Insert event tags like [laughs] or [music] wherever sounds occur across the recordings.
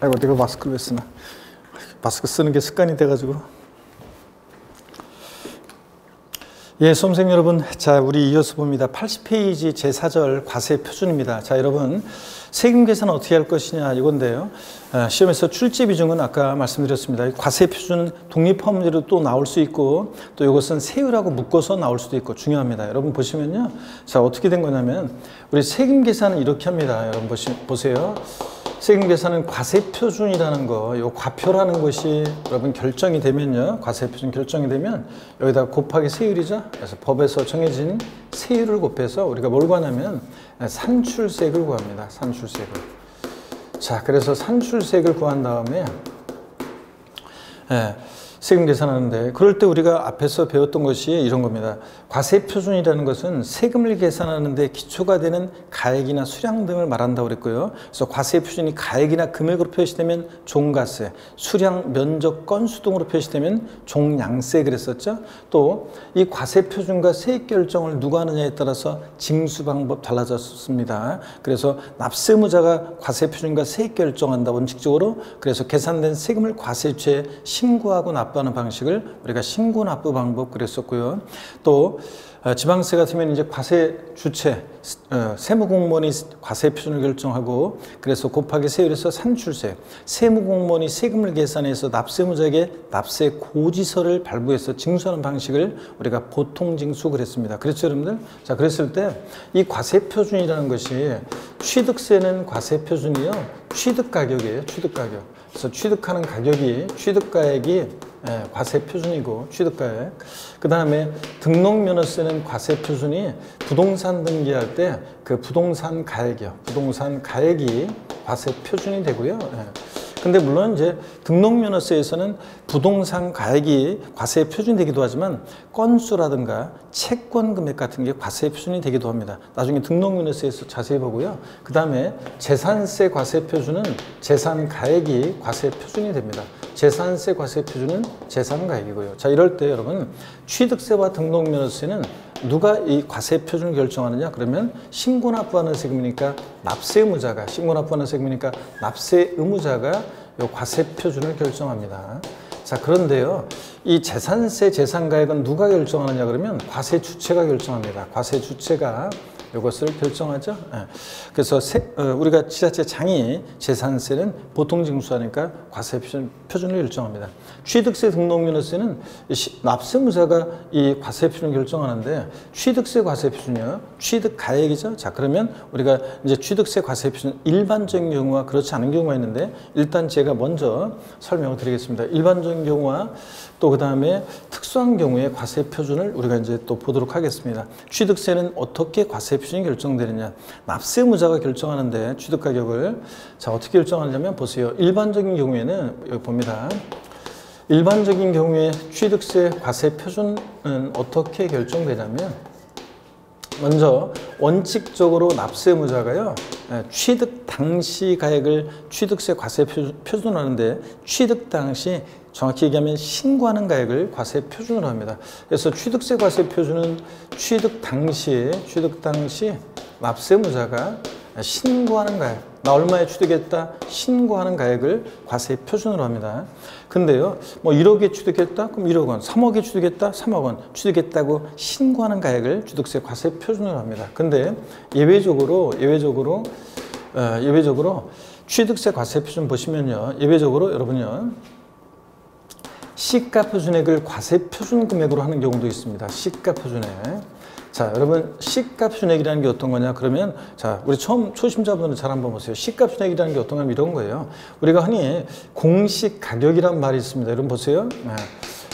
아이고 내가 마스크를 왜 쓰나 마스크 쓰는 게 습관이 돼가지고 예, 수험생 여러분, 자, 우리 이어서 봅니다. 80페이지 제4절 과세 표준입니다. 자, 여러분, 세금 계산 어떻게 할 것이냐 이건데요. 아, 시험에서 출제 비중은 아까 말씀드렸습니다. 과세 표준 독립 화문제로 또 나올 수 있고 또 이것은 세율하고 묶어서 나올 수도 있고 중요합니다. 여러분 보시면요. 자, 어떻게 된 거냐면 우리 세금 계산은 이렇게 합니다. 여러분 보시, 보세요. 세금 계산은 과세 표준이라는 거, 요 과표라는 것이 여러분 결정이 되면요. 과세 표준 결정이 되면 여기다 곱하기 세율이죠. 그래서 법에서 정해진 세율을 곱해서 우리가 뭘 구하냐면 산출세액을 구합니다. 산출세액을. 자, 그래서 산출세액을 구한 다음에 예, 세금 계산하는데 그럴 때 우리가 앞에서 배웠던 것이 이런 겁니다. 과세 표준이라는 것은 세금을 계산하는데 기초가 되는 가액이나 수량 등을 말한다고 그랬고요. 그래서 과세 표준이 가액이나 금액으로 표시되면 종가세, 수량, 면적, 건수 등으로 표시되면 종량세 그랬었죠. 또 이 과세 표준과 세액 결정을 누가 하느냐에 따라서 징수 방법 달라졌습니다. 그래서 납세무자가 과세 표준과 세액 결정한다 원칙적으로 그래서 계산된 세금을 과세처에 신고하고 납부 하는 방식을 우리가 신고 납부 방법 그랬었고요. 또 어, 지방세 같으면 이제 과세 주체 어, 세무공무원이 과세 표준을 결정하고 그래서 곱하기 세율에서 산출세 세무공무원이 세금을 계산해서 납세무자에게 납세 고지서를 발부해서 징수하는 방식을 우리가 보통 징수 그랬습니다. 그렇죠 여러분들? 자 그랬을 때 이 과세 표준이라는 것이 취득세는 과세 표준이요 취득 가격이에요 취득 가격 그래서 취득하는 가격이 취득가액이 예, 과세 표준이고 취득가액. 그 다음에 등록면허세는 과세 표준이 부동산 등기할 때 그 부동산 가액이요. 부동산 가액이 과세 표준이 되고요. 예. 근데 물론 이제 등록면허세에서는 부동산 가액이 과세 표준이 되기도 하지만 건수라든가 채권 금액 같은 게 과세 표준이 되기도 합니다. 나중에 등록면허세에서 자세히 보고요. 그 다음에 재산세 과세 표준은 재산 가액이 과세 표준이 됩니다. 재산세 과세 표준은 재산 가액이고요. 자 이럴 때 여러분 취득세와 등록면허세는 누가 이 과세 표준을 결정하느냐 그러면 신고 납부하는 세금이니까 납세 의무자가 신고 납부하는 세금이니까 납세 의무자가 이 과세 표준을 결정합니다. 자 그런데요 이 재산세 재산가액은 누가 결정하느냐 그러면 과세 주체가 결정합니다. 과세 주체가 이것을 결정하죠. 예. 그래서 세, 어, 우리가 지자체 장이 재산세는 보통 징수하니까 과세 표준, 표준을 결정합니다. 취득세 등록면허세는 납세무자가 이 과세 표준을 결정하는데 취득세 과세 표준이요. 취득 가액이죠. 자 그러면 우리가 이제 취득세 과세 표준 일반적인 경우와 그렇지 않은 경우가 있는데 일단 제가 먼저 설명을 드리겠습니다. 일반적인 경우와 또 그 다음에 특수한 경우에 과세 표준을 우리가 이제 또 보도록 하겠습니다. 취득세는 어떻게 과세 표준이 결정되느냐? 납세무자가 결정하는데 취득 가격을 자 어떻게 결정하냐면 보세요. 일반적인 경우에는 여기 봅니다. 일반적인 경우에 취득세 과세 표준은 어떻게 결정되냐면 먼저 원칙적으로 납세무자가요 예, 취득 당시 가액을 취득세 과세 표준하는데 취득 당시 정확히 얘기하면 신고하는 가액을 과세 표준으로 합니다. 그래서 취득세 과세 표준은 취득 당시에 취득 당시 납세무자가 신고하는 가액 나 얼마에 취득했다 신고하는 가액을 과세 표준으로 합니다. 근데요 뭐 1억에 취득했다 그럼 1억 원 3억에 취득했다 3억 원 취득했다고 신고하는 가액을 취득세 과세 표준으로 합니다. 근데 예외적으로 예외적으로 어, 예외적으로 취득세 과세 표준 보시면요 예외적으로 여러분요 시가 표준액을 과세 표준 금액으로 하는 경우도 있습니다. 시가 표준액. 자, 여러분 시가 표준액이라는 게 어떤 거냐? 그러면 자, 우리 처음 초심자분들 잘 한번 보세요. 시가 표준액이라는 게 어떤 거냐면 이런 거예요. 우리가 흔히 공식 가격이란 말이 있습니다. 여러분 보세요. 네.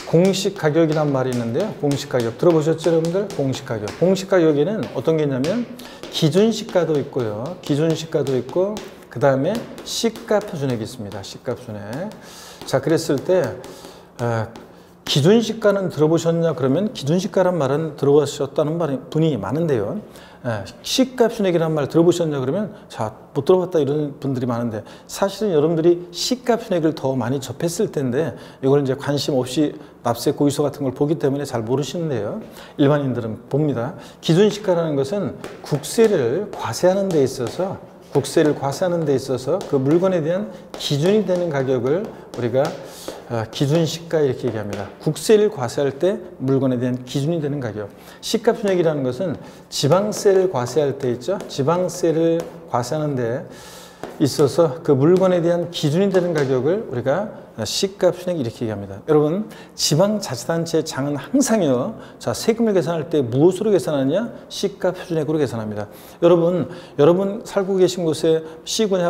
공식 가격이란 말이 있는데요. 공식 가격 들어보셨죠, 여러분들? 공식 가격. 공식 가격에는 어떤 게 있냐면 기준 시가도 있고요. 기준 시가도 있고 그 다음에 시가 표준액이 있습니다. 시가 표준액. 자, 그랬을 때 아, 기준 시가는 들어보셨냐 그러면 기준 시가란 말은 들어보셨다는 분이 많은데요. 예, 시가 순액이라는 말 들어보셨냐 그러면 자 못 들어봤다 이런 분들이 많은데 사실은 여러분들이 시가 순액을 더 많이 접했을 텐데 이걸 이제 관심 없이 납세 고의서 같은 걸 보기 때문에 잘 모르시는데요. 일반인들은 봅니다. 기준 시가라는 것은 국세를 과세하는 데 있어서 국세를 과세하는 데 있어서 그 물건에 대한 기준이 되는 가격을 우리가 어, 기준 시가 이렇게 얘기합니다. 국세를 과세할 때 물건에 대한 기준이 되는 가격. 시가순액이라는 것은 지방세를 과세할 때 있죠. 지방세를 과세하는 데 있어서 그 물건에 대한 기준이 되는 가격을 우리가 시가 순액 이렇게 얘기합니다. 여러분 지방자치단체 장은 항상요. 자 세금을 계산할 때 무엇으로 계산하냐? 시가 표준액으로 계산합니다. 여러분 여러분 살고 계신 곳에 시군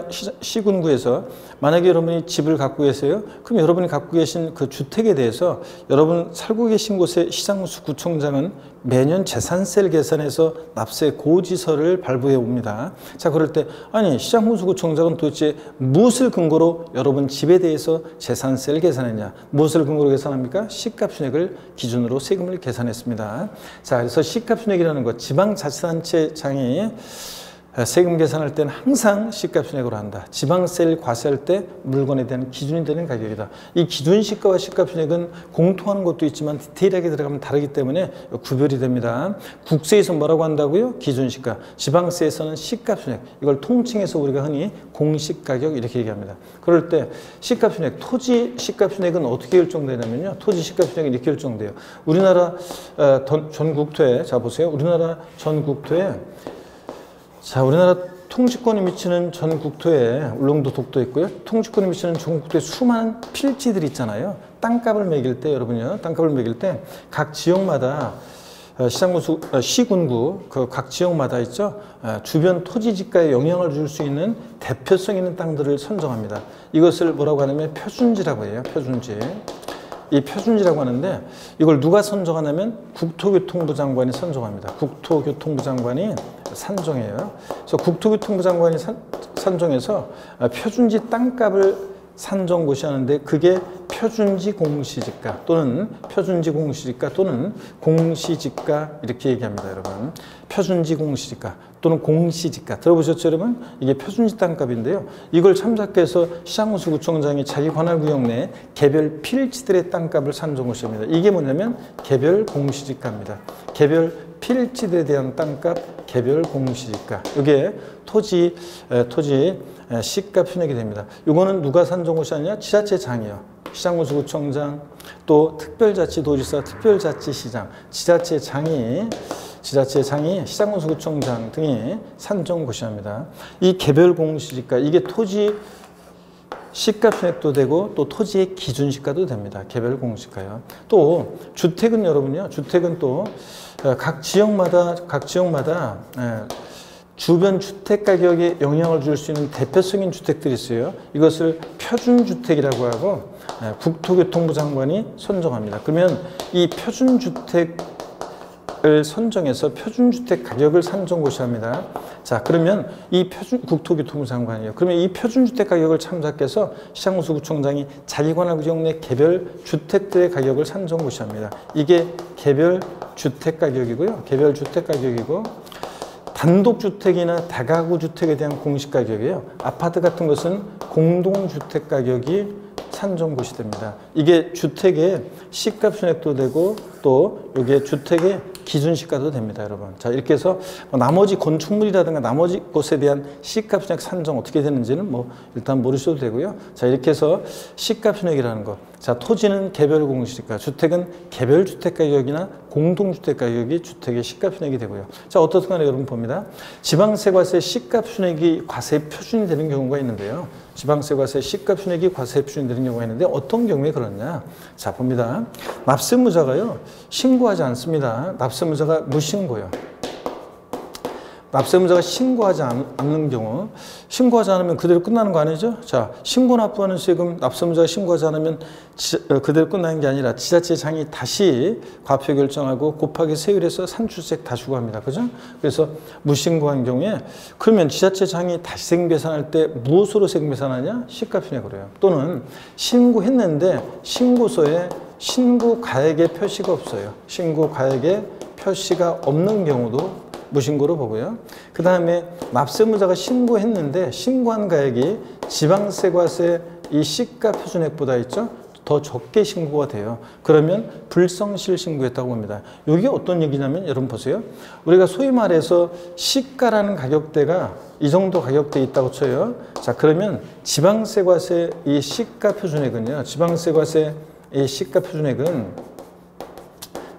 시군구에서 만약에 여러분이 집을 갖고 계세요. 그럼 여러분이 갖고 계신 그 주택에 대해서 여러분 살고 계신 곳의 시장수 구청장은 매년 재산세를 계산해서 납세 고지서를 발부해 옵니다. 자 그럴 때 아니 시장군수구청장은 도대체 무엇을 근거로 여러분 집에 대해서 재 재산세를 계산했냐? 무엇을 근거로 계산합니까? 시가순액을 기준으로 세금을 계산했습니다. 자, 그래서 시가순액이라는 것, 지방자치단체장이 세금 계산할 때는 항상 시가순액으로 한다. 지방세를 과세할 때 물건에 대한 기준이 되는 가격이다. 이 기준 시가와 시가순액은 공통하는 것도 있지만 디테일하게 들어가면 다르기 때문에 구별이 됩니다. 국세에서 뭐라고 한다고요? 기준 시가. 지방세에서는 시가순액. 이걸 통칭해서 우리가 흔히 공시가격 이렇게 얘기합니다. 그럴 때 시가순액, 토지 시가순액은 어떻게 결정되냐면요. 토지 시가순액이 이렇게 결정돼요. 우리나라 어, 전국토에 자 보세요. 우리나라 전국토에 자, 우리나라 통치권이 미치는 전 국토에 울릉도 독도 있고요. 통치권이 미치는 전 국토에 수많은 필지들이 있잖아요. 땅값을 매길 때 여러분요. 땅값을 매길 때 각 지역마다 어, 시장군수, 어, 시군구 그 각 지역마다 있죠. 어, 주변 토지 지가에 영향을 줄 수 있는 대표성 있는 땅들을 선정합니다. 이것을 뭐라고 하냐면 표준지라고 해요. 표준지. 이 표준지라고 하는데 이걸 누가 선정하냐면 국토교통부 장관이 선정합니다. 국토교통부 장관이 산정해요. 그래서 국토교통부 장관이 산, 산정해서 표준지 땅값을 산정 고시하는데 그게 표준지 공시지가 또는 표준지 공시지가 또는 공시지가 이렇게 얘기합니다, 여러분. 표준지 공시지가 또는 공시지가 들어보셨죠, 여러분? 이게 표준지 땅값인데요. 이걸 참작해서 시장군수구청장이 자기 관할 구역 내 개별 필지들의 땅값을 산정 고시합니다. 이게 뭐냐면 개별 공시지가입니다. 개별 필지들에 대한 땅값 개별 공시지가. 이게 토지 토지 시가 편익이 됩니다. 이거는 누가 산정고시하냐? 지자체장이요. 시장군수구청장, 또 특별자치도지사, 특별자치시장, 지자체장이 지자체장이 시장군수구청장 등이 산정고시합니다. 이 개별 공시지가 이게 토지 시가 편액도 되고 또 토지의 기준 시가도 됩니다. 개별 공시가요. 또 주택은 여러분요. 주택은 또 각 지역마다 각 지역마다 주변 주택 가격에 영향을 줄 수 있는 대표적인 주택들이 있어요. 이것을 표준주택이라고 하고 예, 국토교통부 장관이 선정합니다. 그러면 이 표준주택을 선정해서 표준주택 가격을 산정 고시합니다. 자, 그러면 이 표준 국토교통부 장관이에요. 그러면 이 표준주택 가격을 참작해서 시장수구청장이 자기 관할 구역 내 개별 주택들의 가격을 산정 고시합니다. 이게 개별 주택 가격이고요. 개별 주택 가격이고 단독주택이나 다가구 주택에 대한 공시가격이에요. 아파트 같은 것은 공동주택 가격이 산정고시 됩니다. 이게 주택의 시가 순액도 되고 또 이게 주택의 기준 시가도 됩니다, 여러분. 자, 이렇게 해서 뭐 나머지 건축물이라든가 나머지 곳에 대한 시가 순액 산정 어떻게 되는지는 뭐 일단 모르셔도 되고요. 자, 이렇게 해서 시가 순액이라는 것. 자, 토지는 개별 공시가, 주택은 개별 주택 가격이나 공동주택 가격이 주택의 시가 순액이 되고요. 자, 어떻든 간에 여러분 봅니다. 지방세과세 시가 순액이 과세 표준이 되는 경우가 있는데요. 지방세과세 시가 순액이 과세 표준이 되는 경우가 있는데 어떤 경우에 그렇냐? 자, 봅니다. 납세무자가요. 신고하지 않습니다. 납 세무자가 무신고요. 납세문자가 신고하지 않는 경우 신고하지 않으면 그대로 끝나는 거 아니죠? 자 신고 납부하는 세금 납세문자가 신고하지 않으면 지, 어, 그대로 끝나는 게 아니라 지자체장이 다시 과표 결정하고 곱하기 세율에서 산출세 다시 구합니다. 그죠? 그래서 무신고한 경우에 그러면 지자체장이 다시 세금 계산할 때 무엇으로 세금 계산하냐? 시가편액으로 해요. 또는 신고했는데 신고서에 신고 가액의 표시가 없어요. 신고 가액의 표시가 없는 경우도 무신고로 보고요. 그 다음에 납세무자가 신고했는데 신고한 가액이 지방세과세 이 시가 표준액보다 있죠. 더 적게 신고가 돼요. 그러면 불성실 신고했다고 봅니다. 이게 어떤 얘기냐면 여러분 보세요. 우리가 소위 말해서 시가라는 가격대가 이 정도 가격대 있다고 쳐요. 자 그러면 지방세과세 이 시가 표준액은요. 지방세과세 이 시가 표준액은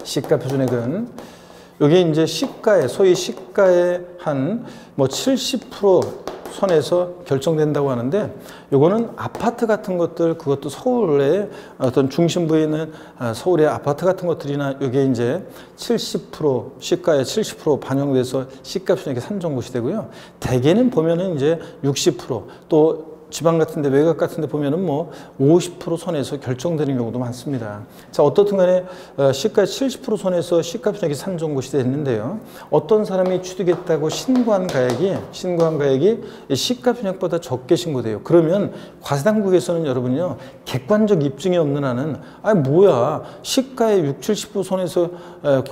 시가 표준액은 여기 이제 시가에 소위 시가의 한뭐 70% 선에서 결정된다고 하는데 요거는 아파트 같은 것들 그것도 서울의 어떤 중심부에 있는 아, 서울의 아파트 같은 것들이나 이게 이제 70% 시가의 70% 반영돼서 시가 수익이 산정고시 되고요. 대개는 보면은 이제 60%또 지방 같은데 외곽 같은데 보면은 뭐 50% 선에서 결정되는 경우도 많습니다. 자 어떻든 간에 어, 시가 70% 선에서 시가편액이 산정고시 됐는데요. 어떤 사람이 취득했다고 신고한 가액이 신고한 가액이 시가편액보다 적게 신고돼요. 그러면 과세당국에서는 여러분요 객관적 입증이 없는 한은 아 뭐야 시가의 6, 70% 선에서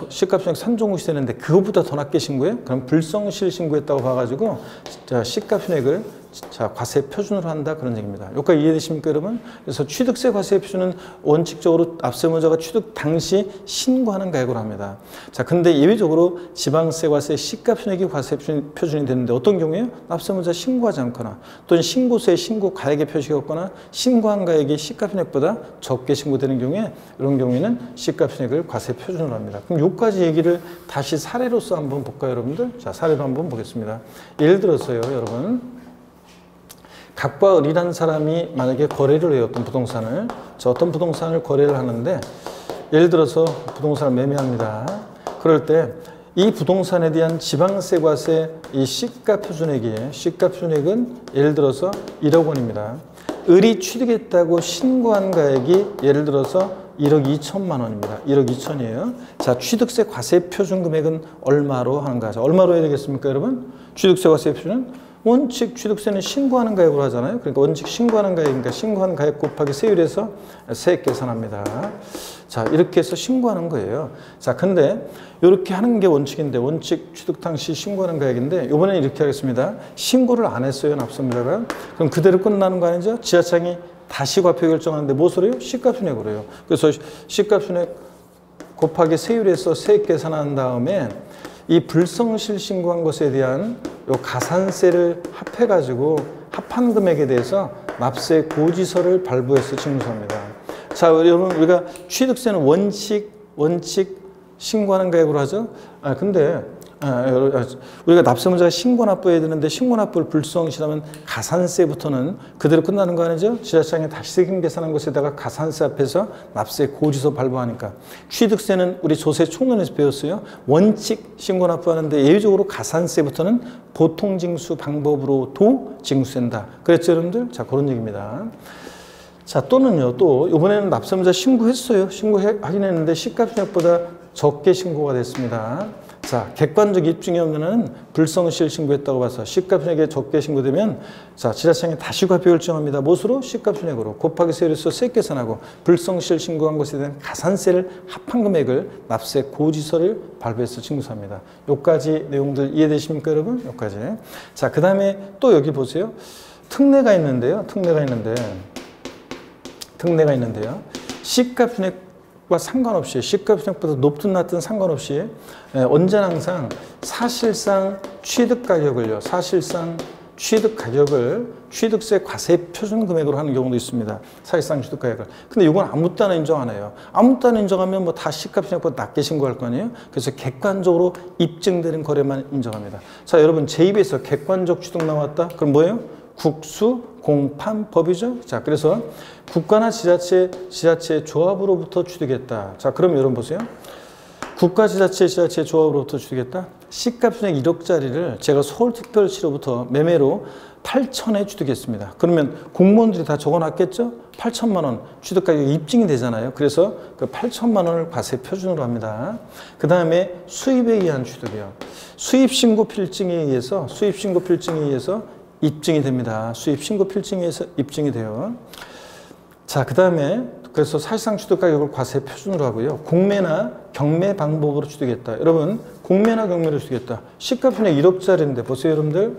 시가편액 산정고시 되는데 그거보다 더 낮게 신고해? 그럼 불성실 신고했다고 봐가지고 자 시가편액을 자, 과세 표준으로 한다 그런 얘기입니다. 여기까지 이해되십니까, 여러분? 그래서 취득세 과세 표준은 원칙적으로 납세문자가 취득 당시 신고하는 가액으로 합니다. 자, 근데 예외적으로 지방세 과세 시가 편액이 과세 표준이 되는데 어떤 경우에요? 납세문자 신고하지 않거나 또는 신고세 신고 가액의 표시가 없거나 신고한 가액이 시가 편액보다 적게 신고되는 경우에 이런 경우에는 시가 편액을 과세 표준으로 합니다. 그럼 요까지 얘기를 다시 사례로서 한번 볼까요, 여러분들? 자, 사례로 한번 보겠습니다. 예를 들어서요, 여러분. 각과 을이라는 사람이 만약에 거래를 해요. 어떤 부동산을. 저 어떤 부동산을 거래를 하는데 예를 들어서 부동산을 매매합니다. 그럴 때 이 부동산에 대한 지방세 과세 이 시가 표준액이 시가 표준액은 예를 들어서 1억 원입니다. 을이 취득했다고 신고한 가액이 예를 들어서 1억 2천만 원입니다. 1억 2천이에요. 자, 취득세 과세 표준 금액은 얼마로 하는가? 얼마로 해야 되겠습니까, 여러분? 취득세 과세 표준 원칙 취득세는 신고하는 가액으로 하잖아요. 그러니까 원칙 신고하는 가액이니까 신고한 가액 곱하기 세율에서 세액 계산합니다. 자, 이렇게 해서 신고하는 거예요. 자, 근데 이렇게 하는 게 원칙인데 원칙 취득 당시 신고하는 가액인데 이번에 이렇게 하겠습니다. 신고를 안 했어요, 납세자가. 그럼 그대로 끝나는 거 아니죠? 지하청이 다시 과표 결정하는데 무엇으로 해요? 시가순액으로 해요. 그래서 시가순액 곱하기 세율에서 세액 계산한 다음에 이 불성실 신고한 것에 대한 요 가산세를 합해 가지고 합한 금액에 대해서 납세 고지서를 발부해서 징수합니다. 자, 여러분 우리가 취득세는 원칙 원칙 신고하는 가액으로 하죠. 아 근데 우리가 납세문자가 신고 납부해야 되는데 신고 납부를 불성실하면 가산세부터는 그대로 끝나는 거 아니죠? 지자청에 다시 세금 계산한 것에다가 가산세 앞에서 납세 고지서 발부하니까 취득세는 우리 조세 총론에서 배웠어요. 원칙 신고 납부하는데 예외적으로 가산세부터는 보통 징수 방법으로도 징수된다. 그랬죠, 여러분들? 자, 그런 얘기입니다. 자, 또는요, 또, 이번에는 납세문자 신고했어요. 신고하긴 했는데 시가편액보다 적게 신고가 됐습니다. 자, 객관적 입증이 없는 불성실 신고했다고 봐서 시가편액에 적게 신고되면 자, 지자청에 다시 과표 결정합니다. 무엇으로? 시가편액으로 곱하기 세율에서 세 계산하고 불성실 신고한 것에 대한 가산세를 합한 금액을 납세 고지서를 발부해서 징수합니다. 요까지 내용들 이해되십니까, 여러분? 요까지. 자, 그 다음에 또 여기 보세요. 특례가 있는데요. 특례가 있는데 특례가 있는데요. 시가편액 과 상관없이 시가편액보다 높든 낮든 상관없이 예, 언제나 항상 사실상 취득 가격을요. 사실상 취득 가격을 취득세 과세 표준 금액으로 하는 경우도 있습니다. 사실상 취득 가격을. 근데 이건 아무 때나 인정 안 해요. 아무 때나 인정하면 뭐 다 시가편액보다 낮게 신고할 거 아니에요? 그래서 객관적으로 입증되는 거래만 인정합니다. 자, 여러분 제 입에서 객관적 취득 나왔다? 그럼 뭐예요? 국수 공판 법이죠. 자, 그래서 국가나 지자체, 지자체 조합으로부터 취득했다. 자, 그럼 여러분 보세요. 국가 지자체, 지자체 조합으로부터 취득했다. 시가편액 1억짜리를 제가 서울특별시로부터 매매로 8천에 취득했습니다. 그러면 공무원들이 다 적어놨겠죠? 8천만 원 취득가격이 입증이 되잖아요. 그래서 그 8천만 원을 과세 표준으로 합니다. 그 다음에 수입에 의한 취득이요. 수입신고 필증에 의해서 수입신고 필증에 의해서 입증이 됩니다. 수입 신고 필증에서 입증이 돼요. 자, 그 다음에 그래서 사실상 취득 가격을 과세 표준으로 하고요. 공매나 경매 방법으로 취득했다. 여러분, 공매나 경매로 취득했다. 시가편액 1억짜리인데 보세요, 여러분들.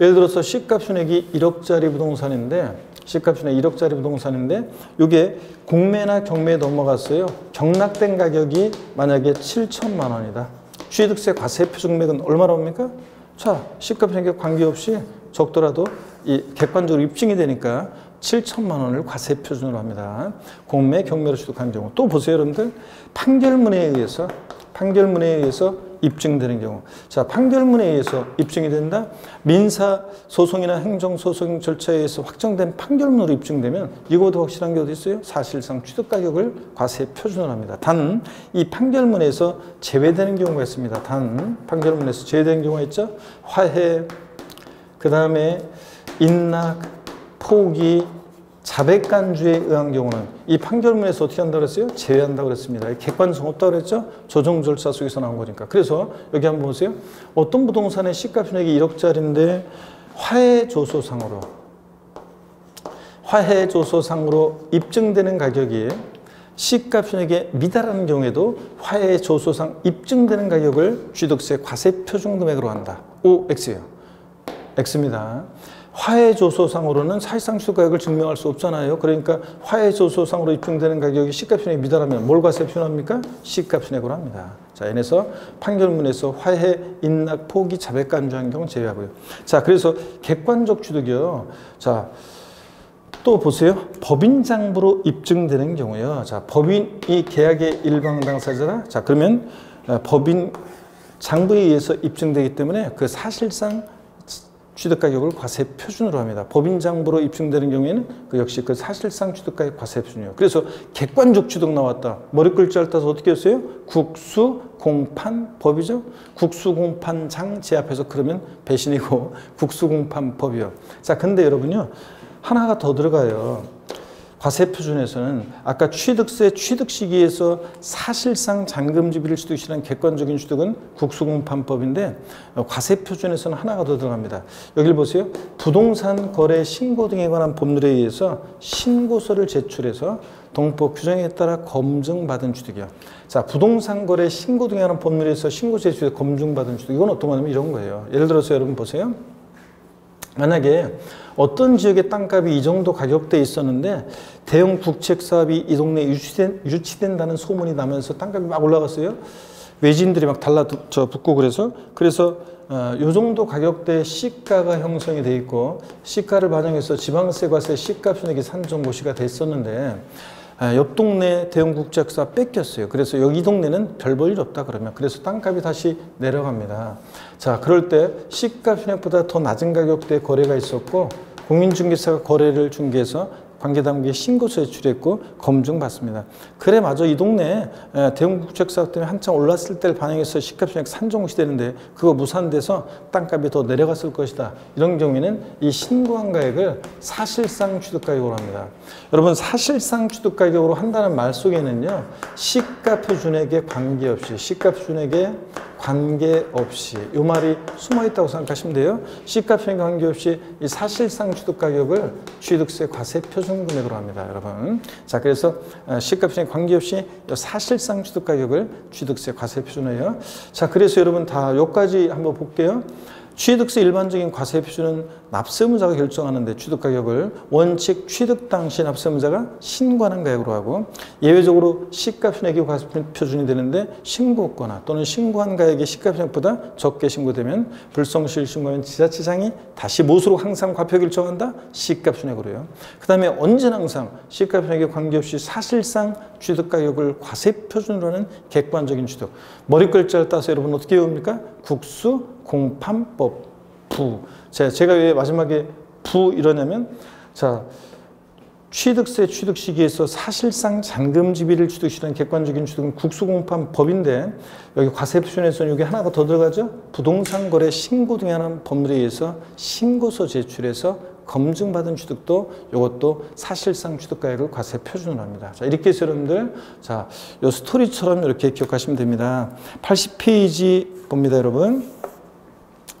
예를 들어서 시가편액이 1억짜리 부동산인데 시가표준액 1억짜리 부동산인데 이게 공매나 경매에 넘어갔어요. 경락된 가격이 만약에 7천만 원이다. 취득세 과세표 금액은 얼마나 옵니까? 자, 시가표준액에 관계없이 적더라도 이 객관적으로 입증이 되니까 7천만 원을 과세 표준으로 합니다. 공매, 경매로 취득한 경우. 또 보세요, 여러분들. 판결문에 의해서 판결문에 의해서 입증되는 경우. 자, 판결문에 의해서 입증이 된다. 민사 소송이나 행정 소송 절차에 의해서 확정된 판결문으로 입증되면 이거도 확실한 게 어디 있어요? 사실상 취득 가격을 과세 표준으로 합니다. 단 이 판결문에서 제외되는 경우가 있습니다. 단 판결문에서 제외되는 경우가 있죠. 화해 그 다음에 인락, 포기, 자백간주에 의한 경우는 이 판결문에서 어떻게 한다고 그랬어요? 제외한다고 그랬습니다. 객관성 없다고 그랬죠? 조정 절차 속에서 나온 거니까. 그래서 여기 한번 보세요. 어떤 부동산의 시가 표준액이 1억짜리인데 화해 조소상으로 화해 조소상으로 입증되는 가격이 시가 표준액에 미달하는 경우에도 화해 조소상 입증되는 가격을 취득세 과세 표준 금액으로 한다. O, X예요. X입니다. 화해조소상으로는 사실상 시가격을 증명할 수 없잖아요. 그러니까 화해조소상으로 입증되는 가격이 시가편에 미달하면 뭘 과세 표현합니까? 시가편액으로 합니다. 자, 얘네서 판결문에서 화해, 인락, 포기, 자백 간주한 경우 제외하고요. 자, 그래서 객관적 취득이요. 자, 또 보세요. 법인 장부로 입증되는 경우요. 자, 법인이 계약의 일방 당사자다. 자, 그러면 어, 법인 장부에 의해서 입증되기 때문에 그 사실상 취득가격을 과세 표준으로 합니다. 법인장부로 입증되는 경우에는 그 역시 그 사실상 취득가격 과세 표준이에요. 그래서 객관적 취득 나왔다. 머리 글자를 따서 어떻게 했어요? 국수 공판 법이죠. 국수 공판 장 제압해서 그러면 배신이고 [laughs] 국수 공판 법이요. 자, 근데 여러분요. 하나가 더 들어가요. 과세 표준에서는 아까 취득세 취득 시기에서 사실상 잔금지비를 취득시라는 객관적인 취득은 국수공판법인데 어, 과세 표준에서는 하나가 더 들어갑니다. 여기를 보세요. 부동산 거래 신고 등에 관한 법률에 의해서 신고서를 제출해서 동법 규정에 따라 검증받은 취득이요. 자, 부동산 거래 신고 등에 관한 법률에 의해서 신고 제출에 검증받은 취득. 이건 어떤 거냐면 이런 거예요. 예를 들어서 여러분 보세요. 만약에 어떤 지역의 땅값이 이 정도 가격대에 있었는데 대형 국책 사업이 이 동네에 유치된, 유치된다는 소문이 나면서 땅값이 막 올라갔어요. 외지인들이 막 달라붙어 붙고 그래서 그래서 어, 요 정도 가격대 시가가 형성이 돼 있고 시가를 반영해서 지방세 과세 시가 편액이 산정고시가 됐었는데 아, 옆 동네 대형 국제학사 뺏겼어요. 그래서 여기 동네는 별 볼일 없다 그러면 그래서 땅값이 다시 내려갑니다. 자, 그럴 때 시가 편액보다 더 낮은 가격대에 거래가 있었고 공인중개사가 거래를 중개해서 관계단계에 신고서 제출했고 검증받습니다. 그래 맞아 이 동네 대형국책사업 때문에 한창 올랐을 때를 반영해서 시가편액 산정시 되는데 그거 무산돼서 땅값이 더 내려갔을 것이다. 이런 경우에는 이 신고한 가액을 사실상 취득가격으로 합니다. 여러분 사실상 취득가격으로 한다는 말 속에는요. 시가표준액에 관계없이 시가표준액에 관계없이 이 말이 숨어 있다고 생각하시면 돼요. 시가표준액 관계없이 이 사실상 취득가격을 취득세 과세 표준 금액으로 합니다. 여러분. 자 그래서 어, 시가표준액 관계없이 사실상 취득가격을 취득세 과세 표준이에요. 자 그래서 여러분 다 여기까지 한번 볼게요. 취득세 일반적인 과세 표준은 납세문자가 결정하는데 취득 가격을 원칙 취득 당시 납세문자가 신고하는 가격으로 하고 예외적으로 시가편액이 과세 표준이 되는데 신고거나 또는 신고한 가액이 시가편액보다 적게 신고되면 불성실 신고하면 지자체장이 다시 못으로 항상 과표 결정한다 시가편액으로요. 그 다음에 언제나 항상 시가편액에 관계없이 사실상 취득 가격을 과세 표준으로 하는 객관적인 취득. 머리 글자를 따서 여러분 어떻게 외웁니까? 국수 공판법 부. 자, 제가 왜 마지막에 부 이러냐면 자 취득세 취득 시기에서 사실상 잔금 지비를 취득시는 객관적인 취득은 국수공판 법인데 여기 과세표준에서는 여기 하나가 더 들어가죠. 부동산 거래 신고 등에 하는 법률에 의해서 신고서 제출해서 검증받은 취득도 이것도 사실상 취득가액을 과세 표준으로 합니다. 자, 이렇게 해서 여러분들 자, 요 스토리처럼 이렇게 기억하시면 됩니다. 80페이지 봅니다, 여러분.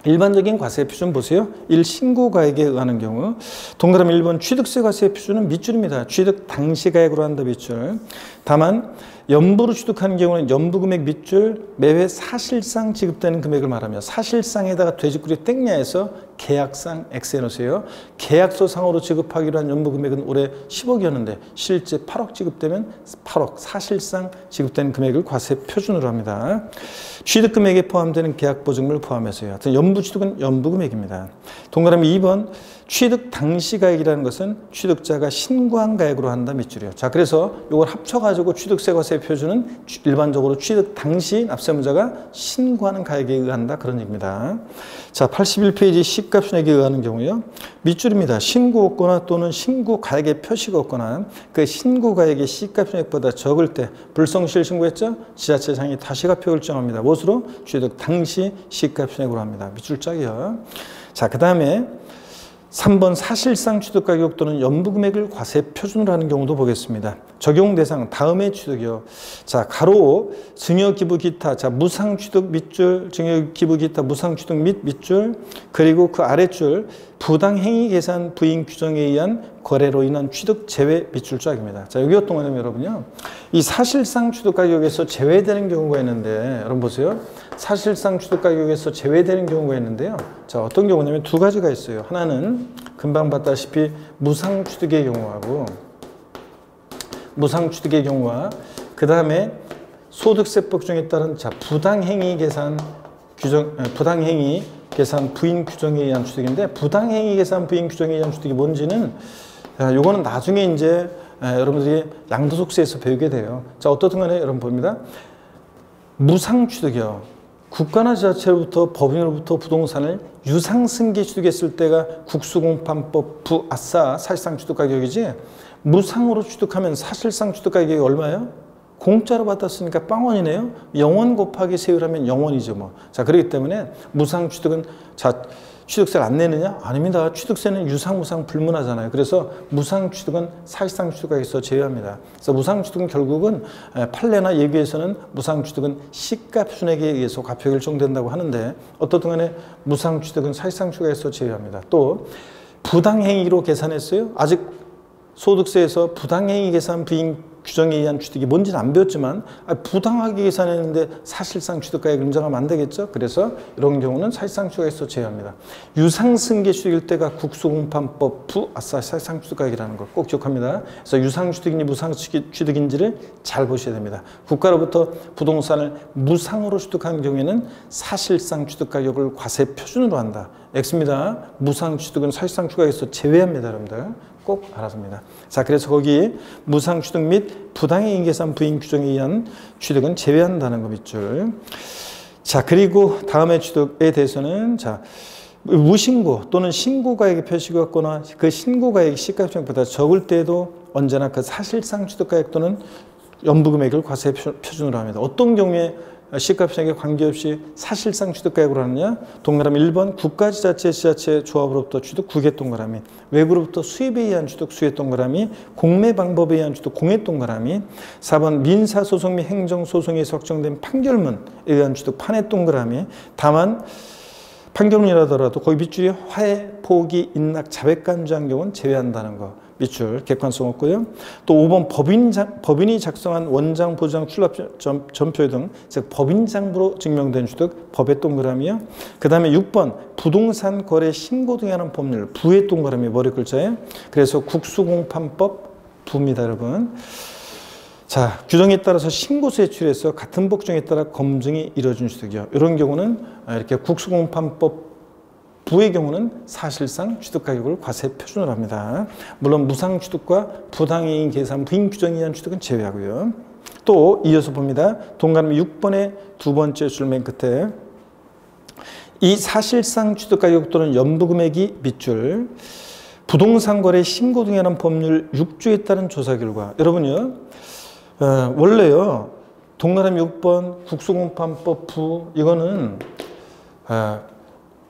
일반적인 과세 표준 보세요. 1. 신고가액에 의하는 경우 동그라미 1번 취득세 과세 표준은 밑줄입니다. 취득 당시 가액으로 한다 밑줄. 다만 연부로 취득하는 경우는 연부금액 밑줄 매회 사실상 지급되는 금액을 말하며 사실상에다가 돼지꼬리 땡냐에서 계약상 X에 넣으세요. 계약서 상으로 지급하기로 한 연부금액은 올해 10억이었는데 실제 8억 지급되면 8억 사실상 지급되는 금액을 과세 표준으로 합니다. 취득금액에 포함되는 계약보증금을 포함해서요. 하여튼 연부취득은 연부금액입니다. 동그라미 2번 취득 당시 가액이라는 것은 취득자가 신고한 가액으로 한다 밑줄이요. 자, 그래서 이걸 합쳐가지고 취득세 과세 표준은 일반적으로 취득 당시 납세문자가 신고하는 가액에 의한다 그런 얘기입니다. 자, 81페이지 시가 순액에 의하는 경우요. 밑줄입니다. 신고 없거나 또는 신고 가액의 표시가 없거나 그 신고 가액이 시가 순액보다 적을 때 불성실 신고했죠? 지자체장이 다시 가표 결정합니다. 무엇으로? 취득 당시 시가 순액으로 합니다. 밑줄 짝이요. 자, 그 다음에 3번 사실상 취득가격 또는 연부금액을 과세 표준으로 하는 경우도 보겠습니다. 적용 대상 다음의 취득이요. 자 가로 증여기부 기타 자 무상취득 밑줄 증여기부 기타 무상취득 및 밑줄 그리고 그 아래줄 부당행위 계산 부인 규정에 의한 거래로 인한 취득 제외 밑줄 짝입니다. 자 여기 어떤 거냐면 여러분요. 이 사실상 취득가격에서 제외되는 경우가 있는데 여러분 보세요. 사실상 취득가격에서 제외되는 경우가 있는데요. 자, 어떤 경우냐면 두 가지가 있어요. 하나는 금방 봤다시피 무상취득의 경우하고 무상취득의 경우와 그 다음에 소득세법 중에 따른 자 부당행위 계산 규정 부당행위 계산 부인 규정에 의한 취득인데 부당행위 계산 부인 규정에 의한 취득이 뭔지는 요거는 나중에 이제 여러분들이 양도속세에서 배우게 돼요. 자 어떻든 간에 여러분 봅니다. 무상취득이요. 국가나 지자체로부터 법인으로부터 부동산을 유상승계 취득했을 때가 국수공판법 부아싸 사실상 취득가격이지 무상으로 취득하면 사실상 취득가격이 얼마예요? 공짜로 받았으니까 빵원이네요. 영원 곱하기 세율하면 영원이죠 뭐. 자 그렇기 때문에 무상 취득은 자 취득세를 안 내느냐? 아닙니다. 취득세는 유상 무상 불문하잖아요. 그래서 무상 취득은 사실상 취득에서 제외합니다. 그래서 무상 취득은 결국은 판례나 예규에서는 무상 취득은 시가 순액에 의해서 과표 결정된다고 하는데 어떻든 간에 무상 취득은 사실상 취득에서 제외합니다. 또 부당행위로 계산했어요. 아직 소득세에서 부당행위 계산 부인 규정에 의한 취득이 뭔지는 안 배웠지만 부당하게 계산했는데 사실상 취득가액 인정하면 안 되겠죠. 그래서 이런 경우는 사실상 취득에서 제외합니다. 유상승계 취득일 때가 국수공판법 부 아싸 사실상 취득가액이라는 걸 꼭 기억합니다. 그래서 유상 취득인지 무상 취득인지를 잘 보셔야 됩니다. 국가로부터 부동산을 무상으로 취득한 경우에는 사실상 취득가격을 과세 표준으로 한다. X입니다. 무상 취득은 사실상 취득에서 제외합니다. 여러분들. 꼭 알아줍니다. 자, 그래서 거기 무상 취득 및 부당의 인계산 부인 규정에 의한 취득은 제외한다는 거 밑줄. 자, 그리고 다음의 취득에 대해서는 자, 무신고 또는 신고가액의 표시가 없거나 그 신고가액이 시가총액보다 적을 때도 언제나 그 사실상 취득가액 또는 연부금액을 과세 표준으로 합니다. 어떤 경우에 시가표정에 관계없이 사실상 취득가액으로 하느냐? 동그라미 1번 국가지자체 지자체 조합으로부터 취득 구개 동그라미 외부로부터 수입에 의한 취득 수의 동그라미 공매 방법에 의한 취득 공의 동그라미 4번 민사소송 및 행정소송에서 확정된 판결문에 의한 취득 판의 동그라미 다만 판결문이라더라도 거기 밑줄이 화해, 포기, 인락, 자백간주한 경우는 제외한다는 거. 밑줄 객관성 없고요. 또 5번 법인 법인이 작성한 원장, 보장, 출납 전표 등 즉 법인장부로 증명된 주택 법의 동그라미요. 그 다음에 6번 부동산 거래 신고 등에 관한 법률 부의 동그라미 머리 글자에 그래서 국수공판법 부입니다 여러분. 자 규정에 따라서 신고서에 출해서 같은 복종에 따라 검증이 이루어진 주택이요. 이런 경우는 이렇게 국수공판법 부의 경우는 사실상 취득가격을 과세 표준으로 합니다. 물론 무상취득과 부당이인 계산 부인 규정에 의한 취득은 제외하고요. 또 이어서 봅니다. 동그라미 6번의 두 번째 줄맨 끝에 이 사실상 취득가격 또는 연부금액이 밑줄 부동산 거래 신고 등에 관한 법률 6조에 따른 조사 결과 여러분요 어, 원래요 동그라미 6번 국수공판법 부 이거는 어,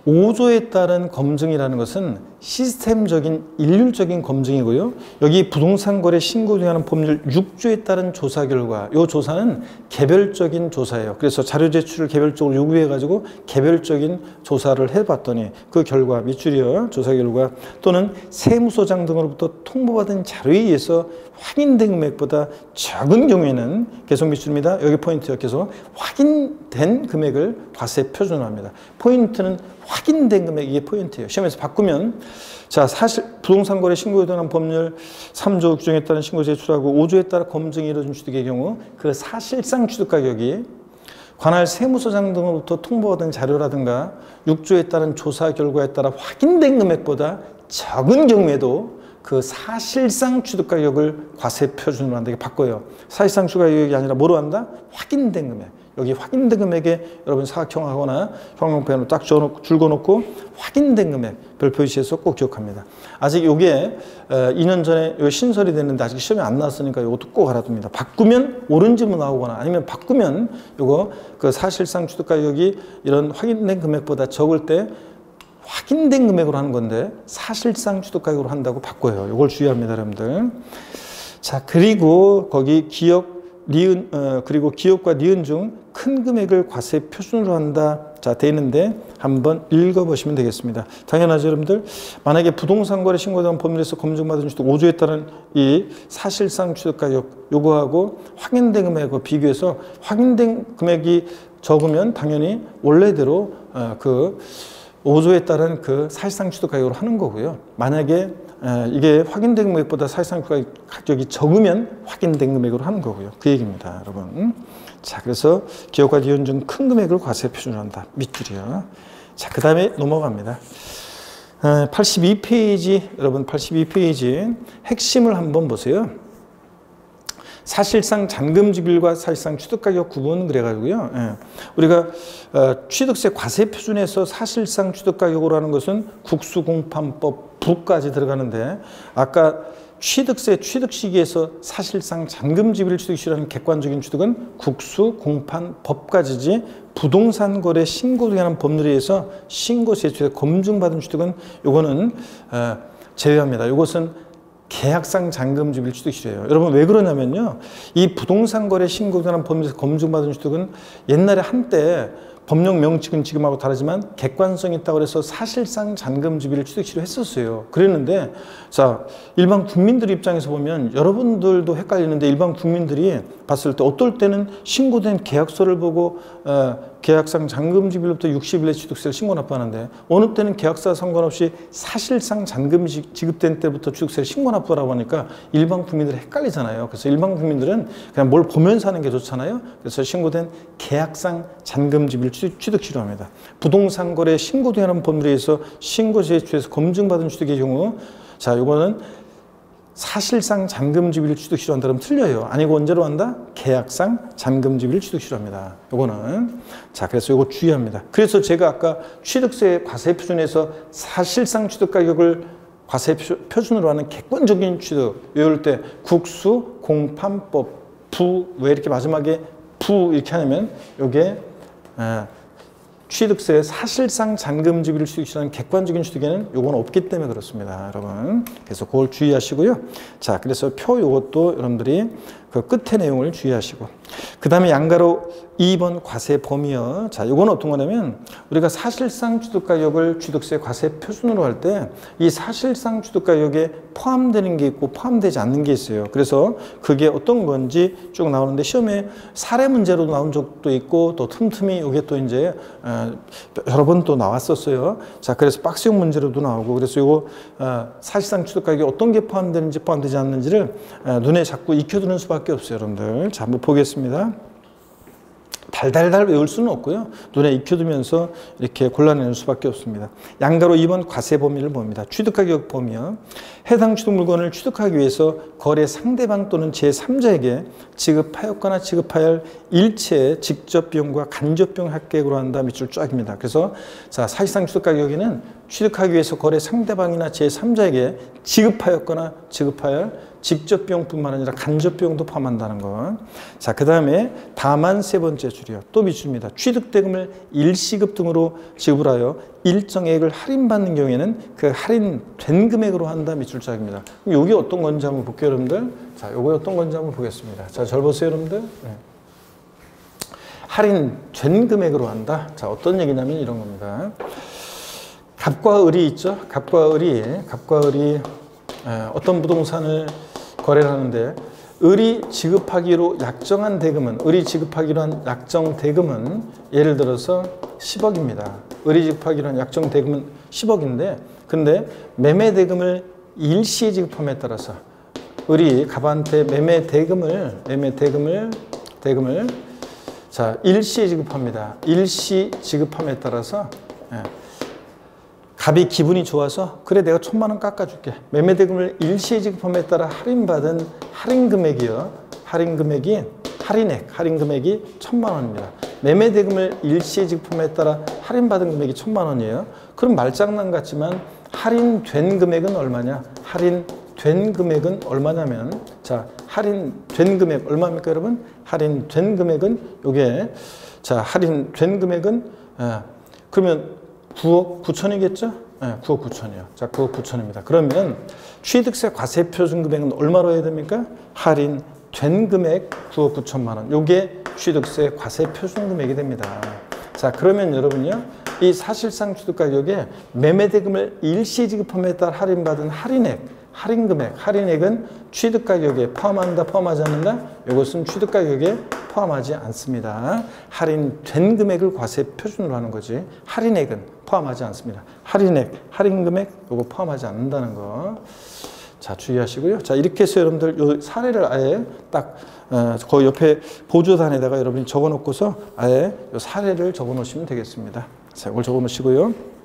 5조에 따른 검증이라는 것은 시스템적인 일률적인 검증이고요. 여기 부동산 거래 신고 등하는 법률 6조에 따른 조사 결과 이 조사는 개별적인 조사예요. 그래서 자료 제출을 개별적으로 요구해 가지고 개별적인 조사를 해 봤더니 그 결과 밑줄이요. 조사 결과 또는 세무서장 등으로부터 통보받은 자료에 의해서 확인된 금액보다 적은 경우에는 계속 밑줄입니다. 여기 포인트요. 계속 확인된 금액을 과세 표준화합니다. 포인트는 확인된 금액 이게 포인트예요. 시험에서 바꾸면 자 사실 부동산 거래 신고에 관한 법률 3조 규정에 따른 신고 제출하고 5조에 따라 검증이 이루어진 취득의 경우 그 사실상 취득 가격이 관할 세무서장 등으로부터 통보받은 자료라든가 6조에 따른 조사 결과에 따라 확인된 금액보다 적은 경우에도 그 사실상 취득 가격을 과세 표준으로 한다. 바꿔요. 사실상 취득 가격이 아니라 뭐로 한다? 확인된 금액. 여기 확인된 금액에 여러분 사각형하거나 형용펜으로 딱 줄거놓고 확인된 금액 별 표시해서 꼭 기억합니다. 아직 이게 2년 전에 신설이 됐는데 아직 시험이 안 나왔으니까 이것도 꼭 알아둡니다. 바꾸면 옳은 질문 나오거나 아니면 바꾸면 이거 그 사실상 취득 가격이 이런 확인된 금액보다 적을 때 확인된 금액으로 하는 건데 사실상 취득 가격으로 한다고 바꿔요. 이걸 주의합니다, 여러분들. 자, 그리고 거기 기억 니은 어, 그리고 기업과 니은 중 큰 금액을 과세 표준으로 한다. 자, 돼 있는데 한번 읽어 보시면 되겠습니다. 당연하죠, 여러분들. 만약에 부동산 거래 신고당 법률에서 검증받은 주택 5조에 따른 이 사실상 취득 가격 요거하고 확인된 금액과 비교해서 확인된 금액이 적으면 당연히 원래대로 어, 그 5조에 따른 그 사실상 취득 가격으로 하는 거고요. 만약에 이게 확인된 금액보다 사실상 가격이 적으면 확인된 금액으로 하는 거고요. 그 얘기입니다, 여러분. 자, 그래서 기업과 기원 중큰 금액을 과세 표준한다. 밑줄이요. 자, 그 다음에 넘어갑니다. 82페이지, 여러분 82페이지 핵심을 한번 보세요. 사실상 잔금지빌과 사실상 취득가격 구분 그래가지고요. 예. 우리가 어, 취득세 과세 표준에서 사실상 취득가격으로 하는 것은 국수공판법 부까지 들어가는데 아까 취득세 취득 시기에서 사실상 잔금지빌 취득 시라는 객관적인 취득은 국수 공판 법까지지 부동산 거래 신고 등하는 법률에 의해서 신고세 취득 검증받은 취득은 요거는 어, 제외합니다. 이것은 계약상 잔금지빌 취득시래요. 여러분 왜 그러냐면요. 이 부동산 거래 신고라는 법률에서 검증받은 취득은 옛날에 한때 법령 명칭은 지금하고 다르지만 객관성이 있다고 해서 사실상 잔금지비를 취득시로 했었어요. 그랬는데 자 일반 국민들 입장에서 보면 여러분들도 헷갈리는데 일반 국민들이 봤을 때 어떨 때는 신고된 계약서를 보고 어, 계약상 잔금지비로부터 60일 내 취득세를 신고 납부하는데 어느 때는 계약사 상관없이 사실상 잔금 지급된 때부터 취득세를 신고 납부하라고 하니까 일반 국민들이 헷갈리잖아요. 그래서 일반 국민들은 그냥 뭘 보면서 하는 게 좋잖아요. 그래서 신고된 계약상 잔금지비를 취득 치료합니다. 부동산 거래 신고도 하는 법률에 의해서 신고 제출해서 검증받은 취득의 경우 자, 이거는 사실상 잔금지비를 취득 실현한다면 틀려요. 아니고 언제로 한다? 계약상 잔금지비를 취득 실현합니다. 요거는 자 그래서 요거 주의합니다. 그래서 제가 아까 취득세 과세 표준에서 사실상 취득 가격을 과세 표준으로 하는 객관적인 취득 외울 때 국수 공판법 부 왜 이렇게 마지막에 부 이렇게 하냐면 요게 취득세 사실상 잔금지비를 취득시하는 객관적인 취득에는 요건 없기 때문에 그렇습니다. 여러분. 그래서 그걸 주의하시고요. 자, 그래서 표 요것도 여러분들이 그 끝의 내용을 주의하시고 그 다음에 양가로 2번 과세 범위요. 자, 이건 어떤 거냐면 우리가 사실상 취득가격을 취득세 과세 표준으로 할 때 이 사실상 취득가격에 포함되는 게 있고 포함되지 않는 게 있어요. 그래서 그게 어떤 건지 쭉 나오는데 시험에 사례 문제로 나온 적도 있고 또 틈틈이 이게 또 이제 어, 여러 번 또 나왔었어요. 자, 그래서 박스형 문제로도 나오고 그래서 이거 어, 사실상 취득가격이 어떤 게 포함되는지 포함되지 않는지를 어, 눈에 자꾸 익혀두는 수밖에 없어요, 여러분들. 자, 한번 보겠습니다. 달달달 외울 수는 없고요. 눈에 익혀두면서 이렇게 골라내는 수밖에 없습니다. 양가로 2번 과세 범위를 봅니다. 취득가격 범위요. 해당 취득 물건을 취득하기 위해서 거래 상대방 또는 제3자에게 지급하였거나 지급하여 일체 직접 비용과 간접 비용 합계액으로 한다 밑줄 쫙입니다. 그래서 자 사실상 취득 가격에는 취득하기 위해서 거래 상대방이나 제3자에게 지급하였거나 지급하여 직접 비용뿐만 아니라 간접 비용도 포함한다는 것. 자, 그 다음에 다만 세 번째 줄이요. 또 밑줄입니다. 취득대금을 일시급 등으로 지불하여 일정액을 할인받는 경우에는 그 할인된 금액으로 한다 밑줄짝입니다. 그럼 이게 어떤 건지 한번 볼게요, 여러분들. 자, 요거 어떤 건지 한번 보겠습니다. 자, 잘 보세요, 여러분들. 네. 할인된 금액으로 한다. 자, 어떤 얘기냐면 이런 겁니다. 갑과 을이 있죠. 갑과 을이, 갑과 을이 어떤 부동산을 거래를 하는데 을이 지급하기로 약정한 대금은 을이 지급하기로 한 약정 대금은 예를 들어서 10억입니다. 을이 지급하기로 한 약정 대금은 10억인데 근데 매매 대금을 일시에 지급함에 따라서 을이 갑한테 매매 대금을 매매 대금을 대금을 자 일시에 지급합니다. 일시 지급함에 따라서 예. 갑이 기분이 좋아서 그래 내가 천만 원 깎아줄게. 매매 대금을 일시에 지급함에 따라 할인받은 할인 금액이요. 할인 금액이 할인액, 할인 금액이 천만 원입니다. 매매 대금을 일시에 지급함에 따라 할인받은 금액이 천만 원이에요. 그럼 말장난 같지만 할인된 금액은 얼마냐? 할인된 금액은 얼마냐면 자 할인된 금액 얼마입니까 여러분? 할인된 금액은 요게 자 할인된 금액은 아, 그러면 9억 9천이겠죠? 네, 9억 9천이요. 자, 9억 9천입니다. 그러면 취득세 과세 표준 금액은 얼마로 해야 됩니까? 할인 된 금액 9억 9천만 원. 요게 취득세 과세 표준 금액이 됩니다. 자, 그러면 여러분요. 이 사실상 취득 가격에 매매 대금을 일시 지급함에 따라 할인받은 할인액, 할인 금액, 할인액은 취득 가격에 포함한다, 포함하지 않는다? 이것은 취득 가격에 포함하지 않습니다. 할인된 금액을 과세 표준으로 하는 거지. 할인액은 포함하지 않습니다. 할인액, 할인 금액 이거 포함하지 않는다는 거. 자 주의하시고요. 자 이렇게 해서 여러분들 요 사례를 아예 딱 어, 그 옆에 보조단에다가 여러분이 적어 놓고서 아예 요 사례를 적어 놓으시면 되겠습니다. 자 이걸 적어 놓으시고요.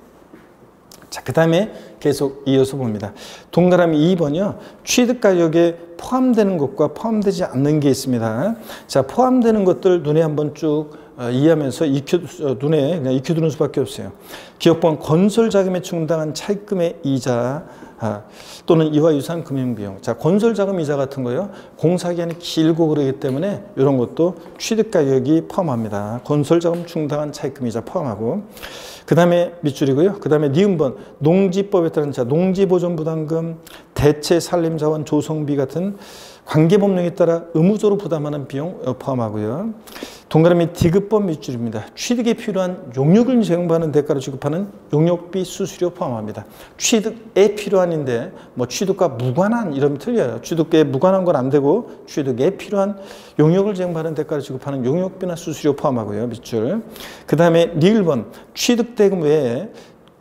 자, 그 다음에 계속 이어서 봅니다. 동그라미 2번이요. 취득가격에 포함되는 것과 포함되지 않는 게 있습니다. 자, 포함되는 것들 눈에 한번 쭉 어, 이해하면서 익혀, 어, 눈에 그냥 익혀두는 수밖에 없어요. 기업번 건설 자금에 충당한 차입금의 이자, 아, 또는 이와 유사한 금융비용. 자, 건설 자금 이자 같은 거요. 공사 기간이 길고 그러기 때문에 이런 것도 취득 가격이 포함합니다. 건설 자금 충당한 차입금 이자 포함하고 그 다음에 밑줄이고요. 그 다음에 니은번 농지법에 따른 자 농지보존부담금, 대체 산림자원 조성비 같은 관계법령에 따라 의무적으로 부담하는 비용 포함하고요. 동그라미 디귿법 밑줄입니다. 취득에 필요한 용역을 제공받는 대가로 지급하는 용역비 수수료 포함합니다. 취득에 필요한인데 뭐 취득과 무관한 이러면 틀려요. 취득에 무관한 건 안 되고 취득에 필요한 용역을 제공받는 대가로 지급하는 용역비나 수수료 포함하고요. 밑줄. 그 다음에 리을번 취득 대금 외에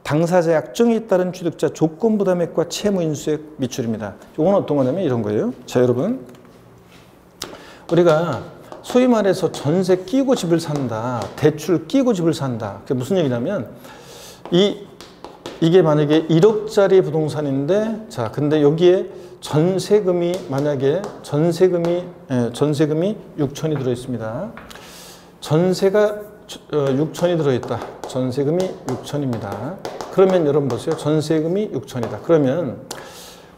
당사자 약정에 따른 취득자 조건 부담액과 채무 인수액 밑줄입니다. 이건 어떤 거냐면 이런 거예요. 자, 여러분. 우리가 소위 말해서 전세 끼고 집을 산다. 대출 끼고 집을 산다. 그게 무슨 얘기냐면 이 이게 만약에 1억짜리 부동산인데 자, 근데 여기에 전세금이 만약에 전세금이 예, 전세금이 6천이 들어 있습니다. 전세가 6천이 어, 들어 있다. 전세금이 6천입니다. 그러면 여러분 보세요. 전세금이 6천이다. 그러면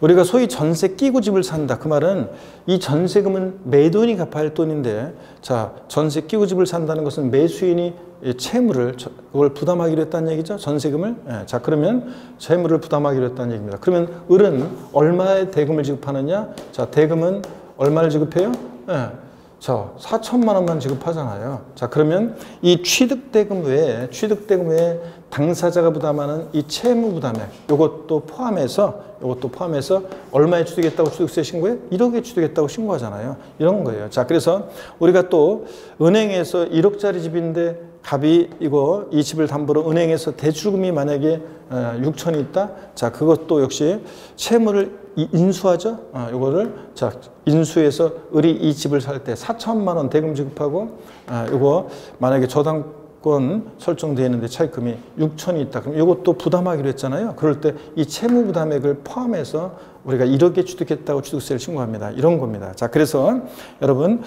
우리가 소위 전세 끼고 집을 산다. 그 말은 이 전세금은 매도인이 갚아야 할 돈인데 자 전세 끼고 집을 산다는 것은 매수인이 채무를 그걸 부담하기로 했다는 얘기죠. 전세금을. 예, 자 그러면 채무를 부담하기로 했다는 얘기입니다. 그러면 을은 얼마의 대금을 지급하느냐? 자 대금은 얼마를 지급해요? 예, 자, 4천만 원만 지급하잖아요. 자, 그러면 이 취득대금 외에, 취득대금 외에 당사자가 부담하는 이 채무 부담액, 요것도 포함해서, 요것도 포함해서 얼마에 취득했다고 취득세 신고해? 1억에 취득했다고 신고하잖아요. 이런 거예요. 자, 그래서 우리가 또 은행에서 1억짜리 집인데 갑이 이거 이 집을 담보로 은행에서 대출금이 만약에 6천이 어, 있다. 자, 그것도 역시 채무를 인수하죠. 아, 요거를 자 인수해서 을이 이 집을 살 때 4천만 원 대금 지급하고 아, 요거 만약에 저당권 설정되어 있는데 차입금이 6천이 있다. 그럼 요것도 부담하기로 했잖아요. 그럴 때 이 채무 부담액을 포함해서 우리가 1억에 취득했다고 취득세를 신고합니다. 이런 겁니다. 자, 그래서 여러분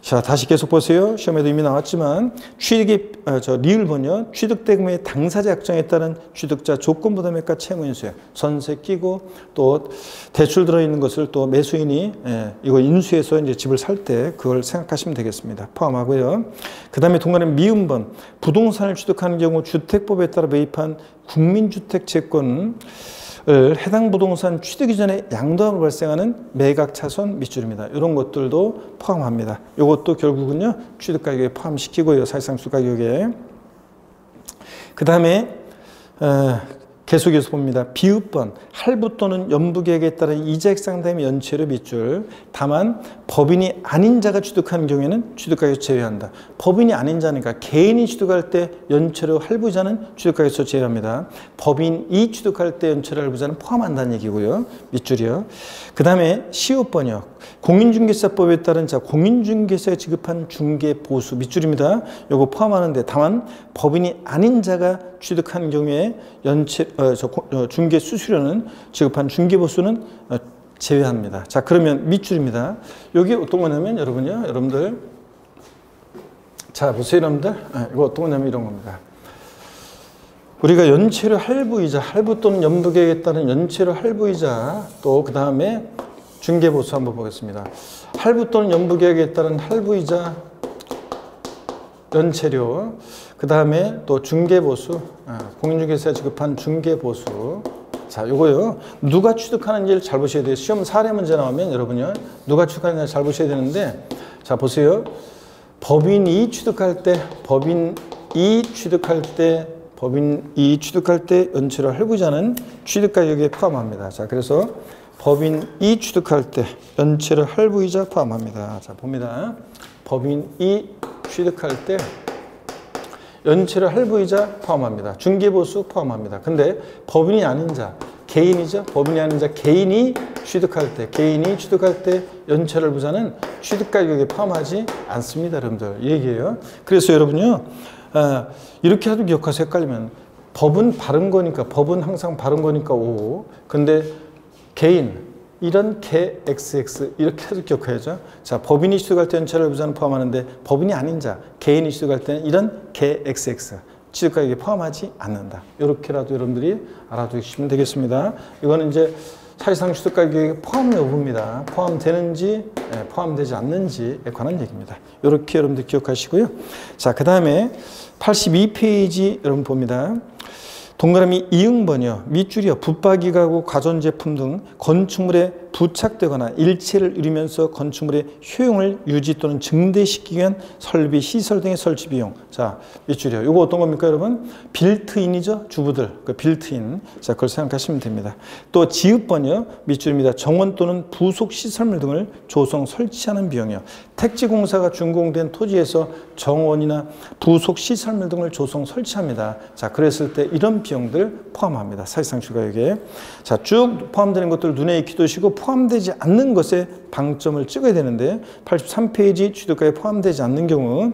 자, 다시 계속 보세요. 시험에도 이미 나왔지만 취득의 어, 저 리을 번요. 취득 대금의 당사자 약정에 따른 취득자 조건 부담액과 채무 인수액 전세 끼고 또 대출 들어 있는 것을 또 매수인이 예, 이거 인수해서 이제 집을 살 때 그걸 생각하시면 되겠습니다. 포함하고요. 그 다음에 동간에 미음번 부동산을 취득하는 경우 주택법에 따라 매입한 국민주택 채권 을 해당 부동산 취득 이전에 양도함으로 발생하는 매각 차손 밑줄입니다. 이런 것들도 포함합니다. 이것도 결국은요 취득 가격에 포함시키고요 사실상 수 가격에 그 다음에 어, 계속해서 봅니다. 비읍번, 할부 또는 연부계획에 따른 이자액 상담의 연체료 밑줄. 다만 법인이 아닌 자가 취득하는 경우에는 취득가격 제외한다. 법인이 아닌 자니까 개인이 취득할 때 연체료 할부자는 취득가격에서 제외합니다. 법인이 취득할 때 연체료 할부자는 포함한다는 얘기고요. 밑줄이요. 그 다음에 시효번역. 공인중개사법에 따른 자 공인중개사에 지급한 중개보수 밑줄입니다. 요거 포함하는데 다만 법인이 아닌 자가 취득한 경우에 연체 어, 저, 어, 중개 수수료는 지급한 중개 보수는 어, 제외합니다. 자 그러면 밑줄입니다. 여기 어떤 거냐면 여러분요, 여러분들 자 보세요, 여러분들 아, 이거 어떤 거냐면 이런 겁니다. 우리가 연체료 할부이자 할부 또는 연부계획에 따른 연체료 할부이자 또 그 다음에 중개보수 한번 보겠습니다. 할부 또는 연부계획에 따른 할부이자 연체료 그 다음에 또 중개보수, 아, 공인중개사에 지급한 중개보수. 자, 요거요. 누가 취득하는지를 잘 보셔야 돼요. 시험 사례 문제 나오면 여러분요. 누가 취득하는지 잘 보셔야 되는데, 자, 보세요. 법인이 취득할 때, 법인이 취득할 때, 법인이 취득할 때 연체료 할부자는 취득가격에 포함합니다. 자, 그래서 법인이 취득할 때 연체료 할부이자 포함합니다. 자, 봅니다. 법인이 취득할 때 연체료 할부이자 포함합니다. 중개보수 포함합니다. 근데 법인이 아닌 자, 개인이죠. 법인이 아닌 자, 개인이 취득할 때, 개인이 취득할 때 연체료 할부자는 취득 가격에 포함하지 않습니다. 여러분들. 이 얘기예요. 그래서 여러분요, 아, 이렇게 해도 기억하세요. 헷갈리면. 법은 바른 거니까, 법은 항상 바른 거니까 O. 근데 개인, 이런 개 XX 이렇게 해서 기억해야죠. 자, 법인이 취득할 때 연체를 부자는 포함하는데 법인이 아닌 자, 개인이 취득할 때는 이런 개 XX 취득가격에 포함하지 않는다. 이렇게라도 여러분들이 알아두시면 되겠습니다. 이거는 이제 사실상 취득가격에 포함 여부입니다. 포함되는지 예, 포함되지 않는지에 관한 얘기입니다. 이렇게 여러분들 기억하시고요. 자, 그 다음에 82페이지 여러분 봅니다. 동그라미 이응번이요. 밑줄이요. 붙박이 가구, 가전제품 등 건축물에 부착되거나 일체를 이루면서 건축물의 효용을 유지 또는 증대시키기 위한 설비, 시설 등의 설치 비용. 자, 밑줄이요. 이거 어떤 겁니까, 여러분? 빌트인이죠. 주부들. 그 빌트인. 자, 그걸 생각하시면 됩니다. 또 지읒번이요. 밑줄입니다. 정원 또는 부속 시설물 등을 조성, 설치하는 비용이요. 택지공사가 준공된 토지에서 정원이나 부속 시설물 등을 조성, 설치합니다. 자, 그랬을 때 이런 비용 들 포함합니다. 사실상 주가액에. 자, 쭉 포함되는 것들 눈에 익히두시고 포함되지 않는 것에 방점을 찍어야 되는데 83페이지 취득가에 포함되지 않는 경우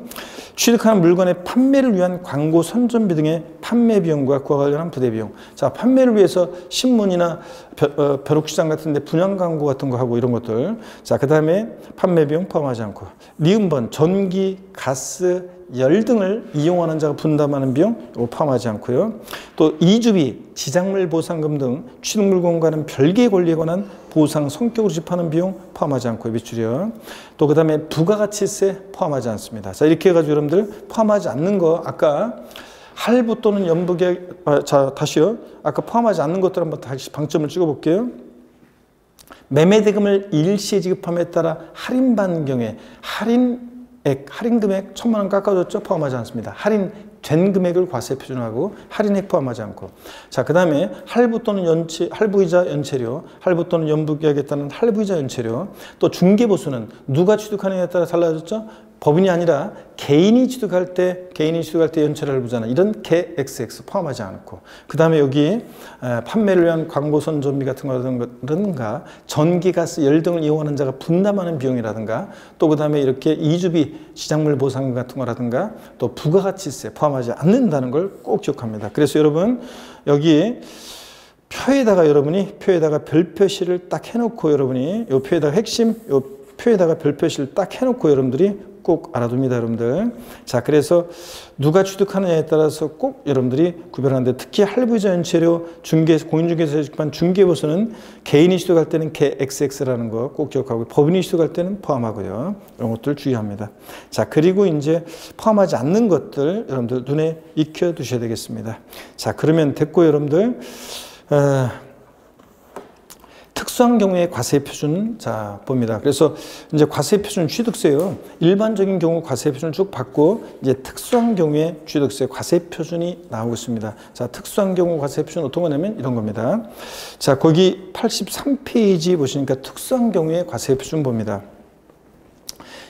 취득하는 물건의 판매를 위한 광고 선전비 등의 판매 비용과 그와 관련한 부대 비용. 자, 판매를 위해서 신문이나 벼, 어, 룩시장 같은 데 분양 광고 같은 거 하고 이런 것들. 자, 그다음에 판매 비용 포함하지 않고 리음번 전기, 가스, 열 등을 이용하는 자가 분담하는 비용 포함하지 않고요. 또 이주비, 지작물 보상금 등 취득물건과는 별개의 권리에 관한 보상 성격으로 집하는 비용 포함하지 않고요. 미출이요. 또 그다음에 부가가치세 포함하지 않습니다. 자 이렇게 해가지고 여러분들 포함하지 않는 거 아까 할부 또는 연부계약 아, 자 다시요. 아까 포함하지 않는 것들 한번 다시 방점을 찍어볼게요. 매매대금을 일시에 지급함에 따라 할인받는 경우에 할인 액, 할인 금액 천만 원 깎아줬죠? 포함하지 않습니다. 할인 된 금액을 과세 표준하고 할인액 포함하지 않고. 자, 그 다음에 할부 또는 연체, 할부이자 연체료, 할부 또는 연부계약에 따른 할부이자 연체료, 또 중개보수는 누가 취득하느냐에 따라 달라졌죠? 법인이 아니라 개인이 취득할 때 개인이 취득할 때 연체를 할부잖아. 이런 개 XX 포함하지 않고 그 다음에 여기 판매를 위한 광고 선 전비 같은 거라든가 전기, 가스, 열 등을 이용하는 자가 분담하는 비용이라든가 또 그 다음에 이렇게 이주비, 시작물 보상 같은 거라든가 또 부가가치세 포함하지 않는다는 걸 꼭 기억합니다. 그래서 여러분 여기 표에다가 여러분이 표에다가 별 표시를 딱 해놓고 여러분이 요 표에다가 핵심 요 표에다가 별 표시를 딱 해놓고 여러분들이 꼭 알아둡니다, 여러분들. 자, 그래서 누가 취득하느냐에 따라서 꼭 여러분들이 구별하는데 특히 할부자 연체료 중개 공인중개사 주식반 중개보수는 개인이 취득할 때는 개 XX라는 거 꼭 기억하고 법인이 취득할 때는 포함하고요. 이런 것들 주의합니다. 자, 그리고 이제 포함하지 않는 것들 여러분들 눈에 익혀 두셔야 되겠습니다. 자, 그러면 됐고 여러분들 어, 특수한 경우에 과세 표준 자 봅니다. 그래서 이제 과세 표준 취득세요. 일반적인 경우 과세 표준 쭉 받고 이제 특수한 경우에 취득세 과세 표준이 나오고 있습니다. 자 특수한 경우 과세 표준 어떤 거냐면 이런 겁니다. 자 거기 83페이지 보시니까 특수한 경우에 과세 표준 봅니다.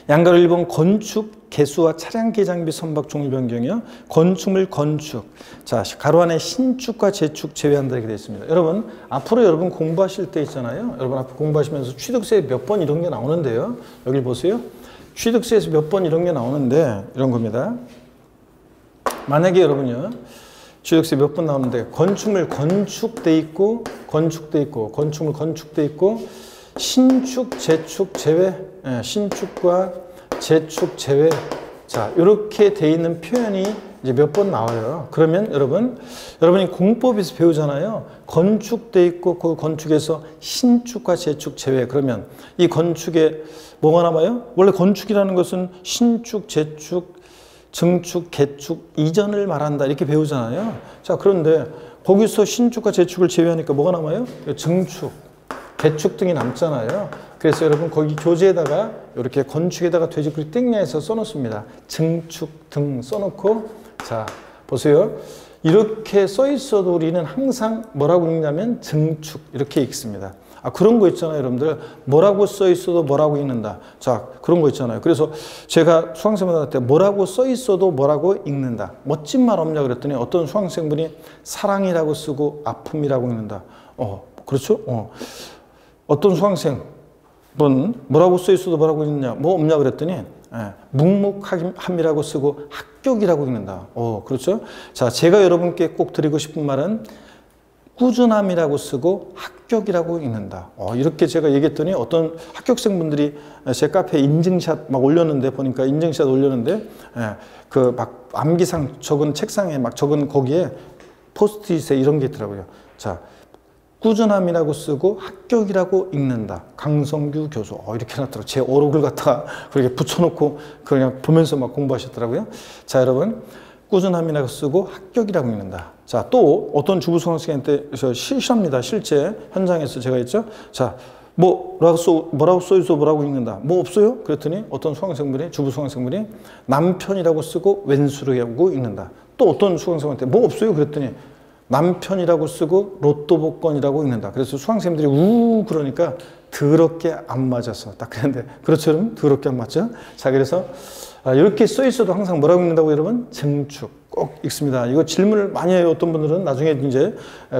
양가로 1번 건축 개수와 차량 개장비 선박 종류 변경이요. 건축물 건축. 자, 가로 안에 신축과 재축 제외한다 이렇게 되어 있습니다. 여러분, 앞으로 여러분 공부하실 때 있잖아요. 여러분 앞으로 공부하시면서 취득세 몇 번 이런 게 나오는데요. 여기 보세요. 취득세에서 몇 번 이런 게 나오는데 이런 겁니다. 만약에 여러분요. 취득세 몇 번 나오는데 건축물 건축돼 있고 건축돼 있고 건축물 건축돼 있고 신축, 재축, 제외, 예, 신축과 재축, 제외. 자, 이렇게 돼 있는 표현이 이제 몇 번 나와요. 그러면 여러분, 여러분이 공법에서 배우잖아요. 건축돼 있고 그 건축에서 신축과 재축, 제외. 그러면 이 건축에 뭐가 남아요? 원래 건축이라는 것은 신축, 재축, 증축, 개축 이전을 말한다 이렇게 배우잖아요. 자, 그런데 거기서 신축과 재축을 제외하니까 뭐가 남아요? 증축. 개축 등이 남잖아요. 그래서 여러분 거기 교재에다가 이렇게 건축에다가 돼지꼬리 땡야에서 써놓습니다. 증축 등 써놓고 자 보세요. 이렇게 써 있어도 우리는 항상 뭐라고 읽냐면 증축 이렇게 읽습니다. 아 그런 거 있잖아요 여러분들. 뭐라고 써 있어도 뭐라고 읽는다. 자 그런 거 있잖아요. 그래서 제가 수강생분들한테 뭐라고 써 있어도 뭐라고 읽는다. 멋진 말 없냐 그랬더니 어떤 수강생분이 사랑이라고 쓰고 아픔이라고 읽는다. 어 그렇죠? 어. 어떤 수강생 은 뭐라고 써 있어도 뭐라고 읽느냐, 뭐 없냐 그랬더니 예, 묵묵함이라고 쓰고 합격이라고 읽는다. 어, 그렇죠? 자, 제가 여러분께 꼭 드리고 싶은 말은 꾸준함이라고 쓰고 합격이라고 읽는다. 어, 이렇게 제가 얘기했더니 어떤 합격생분들이 제 카페에 인증샷 막 올렸는데 보니까 인증샷 올렸는데 예, 그막 암기상 적은 책상에 막 적은 거기에 포스트잇에 이런 게 있더라고요. 자, 꾸준함이라고 쓰고 합격이라고 읽는다. 강성규 교수. 어, 이렇게 해놨더라고요. 제 어록을 갖다 [laughs] 그렇게 붙여놓고 그냥 보면서 막 공부하셨더라고요. 자, 여러분. 꾸준함이라고 쓰고 합격이라고 읽는다. 자, 또 어떤 주부 수강생한테 실시합니다. 실제 현장에서 제가 했죠. 자, 뭐라고 써, 뭐라고 써있어 뭐라고 읽는다. 뭐 없어요? 그랬더니 어떤 수강생분이, 주부 수강생분이 남편이라고 쓰고 왼수로 읽는다. 또 어떤 수강생한테 뭐 없어요? 그랬더니 남편이라고 쓰고 로또 복권이라고 읽는다. 그래서 수강생들이 우 그러니까 더럽게 안 맞아서 딱 그랬는데 그렇죠 여러분? 더럽게 안 맞죠? 자 그래서 아, 이렇게 써 있어도 항상 뭐라고 읽는다고 여러분? 증축 꼭 읽습니다. 이거 질문을 많이 해요. 어떤 분들은 나중에 이제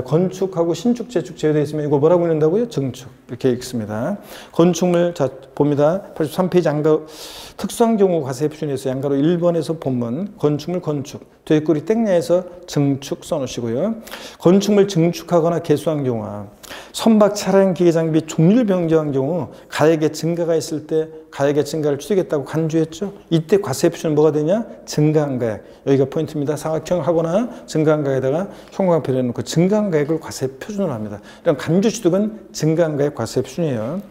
건축하고 신축, 재축 제외되어 있으면 이거 뭐라고 읽는다고요? 증축 이렇게 읽습니다. 건축물 자 봅니다. 83페이지 안가 특수한 경우 과세 표준에서 양가로 1번에서 본문 건축물 건축 되꼬리 땡야에서 증축 써놓으시고요. 건축물 증축하거나 개수한 경우 선박 차량 기계 장비 종류를 변경한 경우 가액의 증가가 있을 때 가액의 증가를 추리겠다고 간주했죠. 이때 과세 표준은 뭐가 되냐? 증가한 가액. 여기가 포인트입니다. 사각형 하거나 증가한 가액에다가 형광표를 해놓고 증가한 가액을 과세 표준으로 합니다. 이런 간주 취득은 증가한 가액 과세 표준이에요.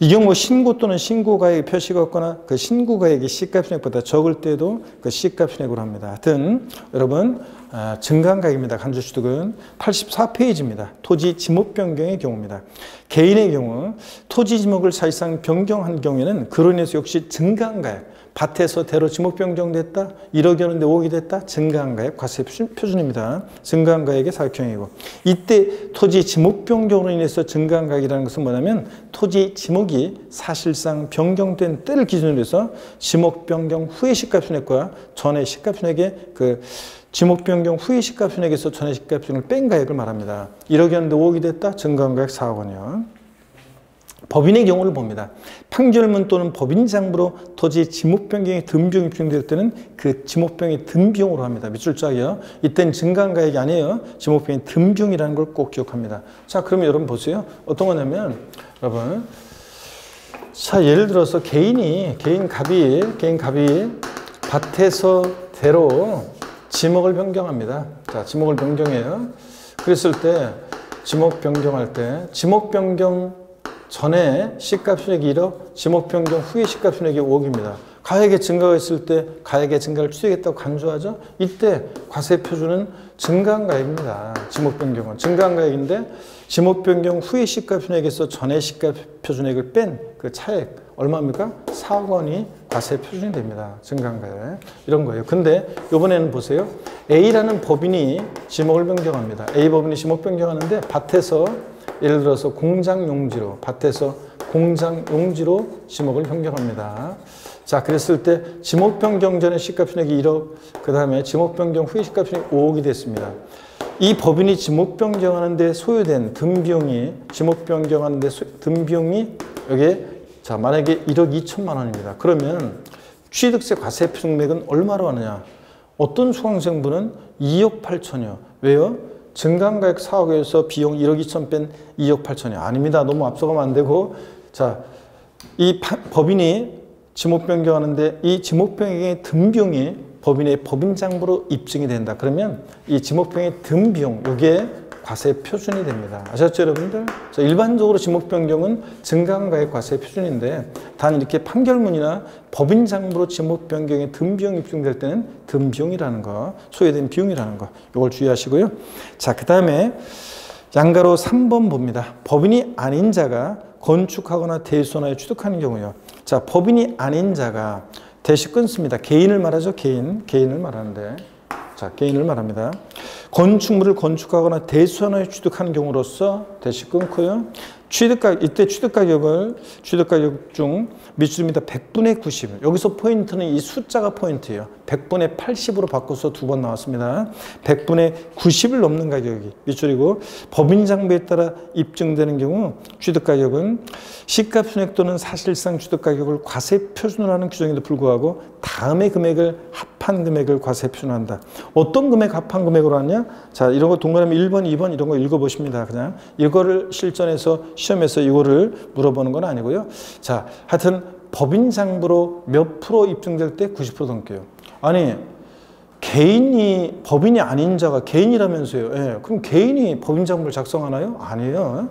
이 경우 신고 또는 신고가액 표시가 없거나 그 신고가액이 시가편액보다 적을 때도 그 시가편액으로 합니다. 하여튼 여러분 아, 증가가액입니다. 간주취득은 84페이지입니다. 토지 지목 변경의 경우입니다. 개인의 경우 토지 지목을 사실상 변경한 경우에는 그로 인해서 역시 증가가액 밭에서 대로 지목 변경됐다. 1억이었는데 5억이 됐다. 증가한 가액 과세 표준입니다. 증가한 가액의 사격형이고 이때 토지 지목 변경으로 인해서 증가한 가액이라는 것은 뭐냐면 토지 지목이 사실상 변경된 때를 기준으로 해서 지목 변경 후의 시가편액과 전의 시가편액의 그 지목 변경 후의 시가편액에서 전의 시가편액을 뺀 가액을 말합니다. 1억이었는데 5억이 됐다. 증가한 가액 4억 원이요. 법인의 경우를 봅니다. 판결문 또는 법인 장부로 토지 지목 변경의 등비용이 비용될 때는 그 지목 변경의 등비용으로 합니다. 밑줄 짜기요. 이땐 증가가액이 아니에요. 지목 변경의 등비용이라는 걸 꼭 기억합니다. 자, 그러면 여러분 보세요. 어떤 거냐면 여러분 자, 예를 들어서 개인이 개인 갑이 개인 갑이 밭에서 대로 지목을 변경합니다. 자, 지목을 변경해요. 그랬을 때 지목 변경할 때 지목 변경 전에 시가 순액이 1억, 지목 변경 후에 시가 순액이 5억입니다. 가액의 증가가 있을 때 가액의 증가를 추적했다고 간주하죠. 이때 과세 표준은 증가한 가액입니다. 지목 변경은 증가한 가액인데 지목 변경 후에 시가 순액에서 전에 시가 표준액을 뺀 그 차액 얼마입니까? 4억 원이 과세 표준이 됩니다. 증가한 가액 이런 거예요. 근데 이번에는 보세요. A라는 법인이 지목을 변경합니다. A 법인이 지목 변경하는데 밭에서 예를 들어서 공장 용지로 밭에서 공장 용지로 지목을 변경합니다. 자, 그랬을 때 지목 변경 전에 시가 편액이 1억, 그 다음에 지목 변경 후에 시가 편액이 5억이 됐습니다. 이 법인이 지목 변경하는데 소요된 등 비용이 지목 변경하는데 등 비용이 여기에 자 만약에 1억 2천만 원입니다. 그러면 취득세 과세 표준액은 얼마로 하느냐? 어떤 수강생분은 2억 8천이요. 왜요? 증강가액 4억에서 비용 1억 2천 뺀 2억 8천이 아닙니다. 너무 앞서가면 안 되고 자, 이 법인이 지목 변경하는데 이 지목 변경의 등비용이 법인의 법인장부로 입증이 된다. 그러면 이 지목 변경의 등비용 이게 과세 표준이 됩니다. 아셨죠, 여러분들? 자, 일반적으로 지목 변경은 증강가액 과세 표준인데 단 이렇게 판결문이나 법인 장부로 지목 변경의 등비용이 입증될 때는 등비용이라는 거, 소요된 비용이라는 거, 이걸 주의하시고요. 자, 그 다음에 양가로 3번 봅니다. 법인이 아닌 자가 건축하거나 대손하여 취득하는 경우요. 자, 법인이 아닌 자가 대시 끊습니다. 개인을 말하죠, 개인. 개인을 말하는데. 자, 개인을 말합니다. 건축물을 건축하거나 대수하여 취득하는 경우로서 대시 끊고요. 취득가 이때 취득 가격을 취득 가격 중 밑줄입니다. 100분의 90. 여기서 포인트는 이 숫자가 포인트예요. 100분의 80으로 바꿔서 두 번 나왔습니다. 100분의 90을 넘는 가격이 밑줄이고 법인 장부에 따라 입증되는 경우 취득 가격은 시가 순액 또는 사실상 취득 가격을 과세 표준으로 하는 규정에도 불구하고 다음의 금액을 합한 금액을 과세 표준한다. 어떤 금액 합한 금액으로 하냐? 자, 이런 거 동그라미 1번, 2번 이런 거 읽어 보십니다. 그냥 이거를 실전에서 시험에서 이거를 물어보는 건 아니고요. 자, 하여튼 법인 장부로 몇 프로 입증될 때 90% 넘게요. 아니 개인이 법인이 아닌 자가 개인이라면서요. 예, 그럼 개인이 법인 장부를 작성하나요? 아니에요.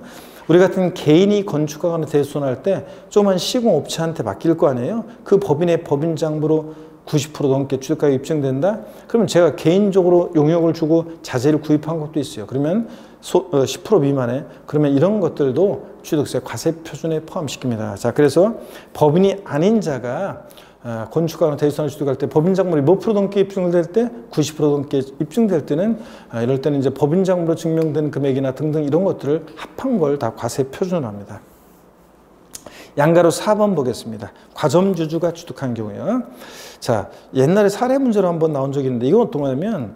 우리 같은 개인이 건축하거나 대손할 때 조그만 시공업체한테 맡길 거 아니에요? 그 법인의 법인 장부로 90% 넘게 취득가액 입증된다? 그러면 제가 개인적으로 용역을 주고 자재를 구입한 것도 있어요. 그러면 소, 어, 10% 미만에 그러면 이런 것들도 취득세 과세 표준에 포함시킵니다. 자, 그래서 법인이 아닌 자가 어, 건축가나 대지산을 취득할 때 법인장물이 몇 프로 넘게 입증될 때 90% 넘게 입증될 때는 어, 이럴 때는 이제 법인장물로 증명된 금액이나 등등 이런 것들을 합한 걸 다 과세 표준으로 합니다. 양가로 4번 보겠습니다. 과점주주가 취득한 경우요. 자, 옛날에 사례 문제로 한번 나온 적이 있는데 이건 어떤 거냐면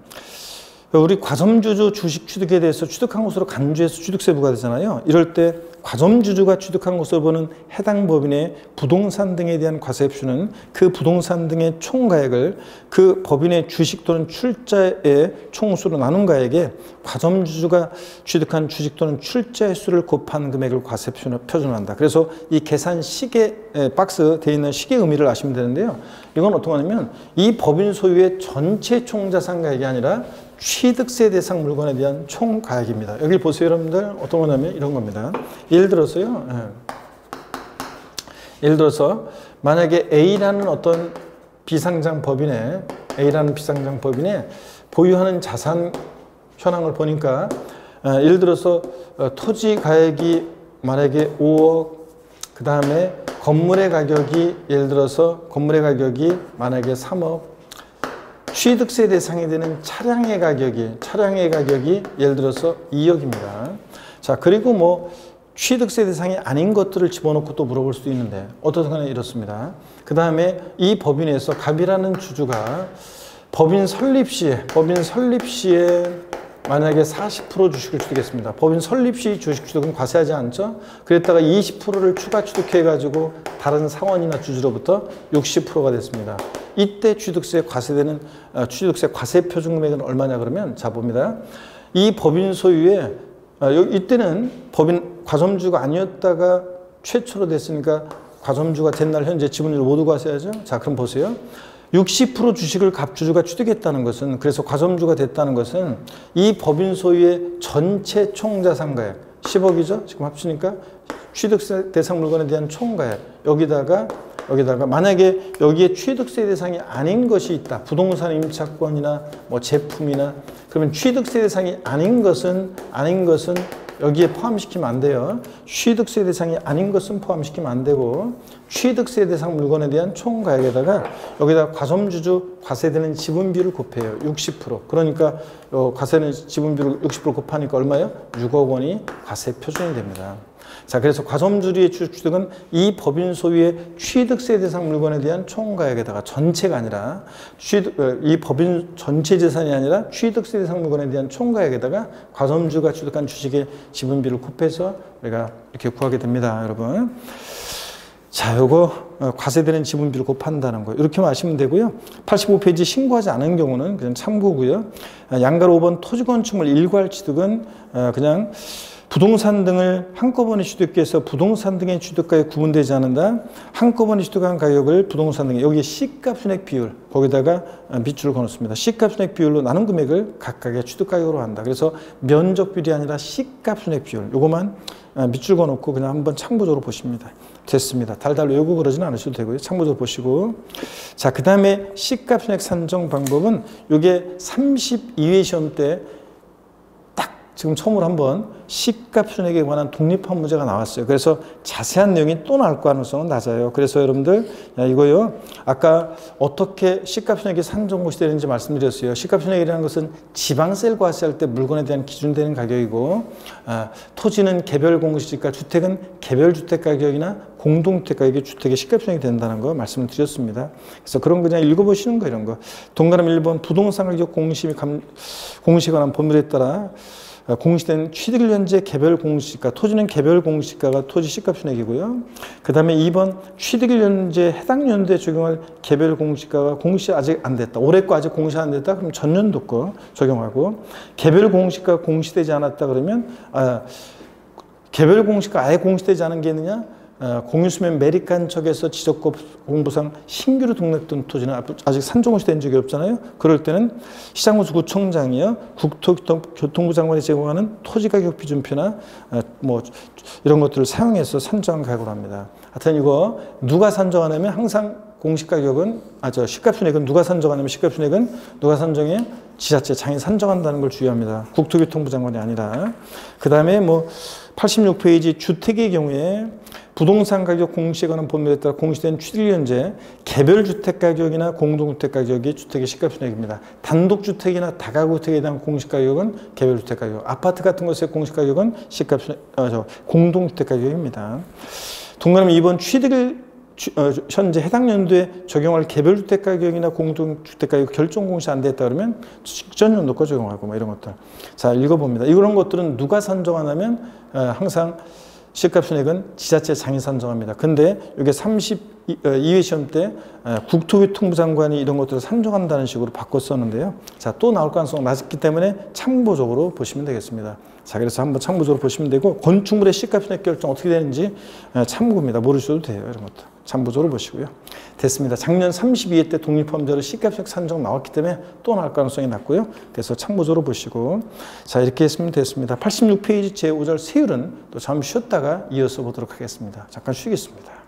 우리 과점주주 주식 취득에 대해서 취득한 것으로 간주해서 취득세 부과되잖아요. 이럴 때 과점주주가 취득한 것으로 보는 해당 법인의 부동산 등에 대한 과세표는 그 부동산 등의 총가액을 그 법인의 주식 또는 출자의 총수로 나눈 가액에 과점주주가 취득한 주식 또는 출자의 수를 곱한 금액을 과세표로 표준한다. 그래서 이 계산 시계 박스 되어 있는 시계 의미를 아시면 되는데요. 이건 어떤 거냐면 이 법인 소유의 전체 총자산가액이 아니라 취득세 대상 물건에 대한 총 가액입니다. 여기 보세요, 여러분들. 어떤 거냐면 이런 겁니다. 예를 들어서요. 예. 예를 들어서 만약에 A라는 어떤 비상장 법인에 A라는 비상장 법인에 보유하는 자산 현황을 보니까 어, 예를 들어서 어, 토지 가액이 만약에 5억 그 다음에 건물의 가격이 예를 들어서 건물의 가격이 만약에 3억 취득세 대상이 되는 차량의 가격이 차량의 가격이 예를 들어서 2억입니다. 자 그리고 뭐 취득세 대상이 아닌 것들을 집어넣고 또 물어볼 수도 있는데 어떻거나 이렇습니다. 그 다음에 이 법인에서 갑이라는 주주가 법인 설립 시에 법인 설립 시에 만약에 40% 주식을 취득했습니다. 법인 설립 시 주식 취득은 과세하지 않죠. 그랬다가 20%를 추가 취득해 가지고 다른 사원이나 주주로부터 60%가 됐습니다. 이때 취득세 과세되는 어, 취득세 과세 표준 금액은 얼마냐 그러면 자 봅니다. 이 법인 소유의 어, 이때는 법인 과점주가 아니었다가 최초로 됐으니까 과점주가 된 날 현재 지분율 모두 과세하죠. 자 그럼 보세요. 60% 주식을 갑주주가 취득했다는 것은 그래서 과점주가 됐다는 것은 이 법인 소유의 전체 총자산가액 10억이죠. 지금 합치니까 취득세 대상 물건에 대한 총가액 여기다가 여기다가 만약에 여기에 취득세 대상이 아닌 것이 있다. 부동산 임차권이나 뭐 제품이나 그러면 취득세 대상이 아닌 것은 아닌 것은 여기에 포함시키면 안 돼요. 취득세 대상이 아닌 것은 포함시키면 안 되고 취득세 대상 물건에 대한 총가액에다가 여기다 과점주주 과세되는 지분비를 곱해요. 60%. 그러니까 과세는 지분비를 60% 곱하니까 얼마예요? 6억 원이 과세 표준이 됩니다. 자, 그래서 과점주리의 취득은 이 법인 소유의 취득세 대상 물건에 대한 총가액에다가 전체가 아니라 취득, 어, 이 법인 전체 재산이 아니라 취득세 대상 물건에 대한 총가액에다가 과점주가 취득한 주식의 지분비를 곱해서 우리가 이렇게 구하게 됩니다, 여러분. 자, 요거 어, 과세되는 지분비를 곱한다는 거 이렇게 아시면 되고요. 85페이지 신고하지 않은 경우는 그냥 참고고요. 양가로 5번 토지건축물 일괄 취득은 어, 그냥 부동산 등을 한꺼번에 취득해서 부동산 등의 취득가에 구분되지 않는다. 한꺼번에 취득한 가격을 부동산 등에 여기 시가 순액 비율 거기다가 밑줄을 그어놓습니다. 시가 순액 비율로 나눈 금액을 각각의 취득 가격으로 한다. 그래서 면적 비율이 아니라 시가 순액 비율 요거만 밑줄 그어놓고 그냥 한번 참고적으로 보십니다. 됐습니다. 달달 외우고 그러지는 않으셔도 되고요. 참고적으로 보시고 자 그 다음에 시가 순액 산정 방법은 요게 32회 시험 때 지금 처음으로 한번 시가 순액에 관한 독립한 문제가 나왔어요. 그래서 자세한 내용이 또 나올 가능성은 낮아요. 그래서 여러분들 야, 이거요. 아까 어떻게 시가 순액이 산정고시 되는지 말씀드렸어요. 시가 순액이라는 것은 지방세를 과세할 때 물건에 대한 기준되는 가격이고 아, 토지는 개별 공시지가 주택은 개별 주택 가격이나 공동주택 가격이 주택의 시가 순액이 된다는 거 말씀을 드렸습니다. 그래서 그런 거 그냥 읽어보시는 거 이런 거. 동그라미 1번 부동산 가격 공시 공시에 관한 법률에 따라 공시된 취득연재 개별 공시가, 토지는 개별 공시가가 토지 시가 순액이고요. 그 다음에 2번 취득일 현재 해당 연도에 적용할 개별 공시가가 공시 아직 안 됐다. 올해 거 아직 공시 안 됐다. 그럼 전년도 거 적용하고 개별 공시가 공시되지 않았다 그러면 아, 개별 공시가 아예 공시되지 않은 게 있느냐? 어, 공유수면 매립 간척에서 지적법 공부상 신규로 등록된 토지는 아직 산정 공시 된 적이 없잖아요. 그럴 때는 시장 군수 구청장이요 국토교통부 장관이 제공하는 토지가격 비준표나 어, 뭐 이런 것들을 사용해서 산정한 가격으로 합니다. 하여튼 이거 누가 산정하냐면 항상 공시가격은 아 저 시가순액은 누가 산정하냐면 시가순액은 누가 산정해 지자체 장이 산정한다는 걸 주의합니다. 국토교통부 장관이 아니라 그 다음에 뭐 86페이지 주택의 경우에 부동산 가격 공시에 관한 법률에 따라 공시된 취득연재 개별 주택 가격이나 공동주택 가격이 주택의 시가순액입니다. 단독주택이나 다가구택에 대한 공시 가격은 개별 주택 가격, 아파트 같은 것의 공시 가격은 시가순액, 아, 저 공동주택 가격입니다. 동그라미 2번 취득을 어, 현재 해당 연도에 적용할 개별주택 가격이나 공동주택 가격 결정 공시 안 됐다 그러면 직전 연도 거 적용하고 뭐 이런 것들. 자, 읽어봅니다. 이런 것들은 누가 산정하냐면 어, 항상 시값 순액은 지자체 장이 산정합니다. 근데 이게 32회 어, 시험 때 어, 국토교통부 장관이 이런 것들을 산정한다는 식으로 바꿨었는데요. 자, 또 나올 가능성 낮기 때문에 참고적으로 보시면 되겠습니다. 자, 그래서 한번 참고적으로 보시면 되고 건축물의 시값 순액 결정 어떻게 되는지 어, 참고입니다. 모르셔도 돼요. 이런 것도. 참고적으로 보시고요. 됐습니다. 작년 32회 때 독립범죄로 시가격 산정 나왔기 때문에 또 나올 가능성이 낮고요. 그래서 참고적으로 보시고 자 이렇게 했으면 됐습니다. 86페이지 제5절 세율은 또 잠시 쉬었다가 이어서 보도록 하겠습니다. 잠깐 쉬겠습니다.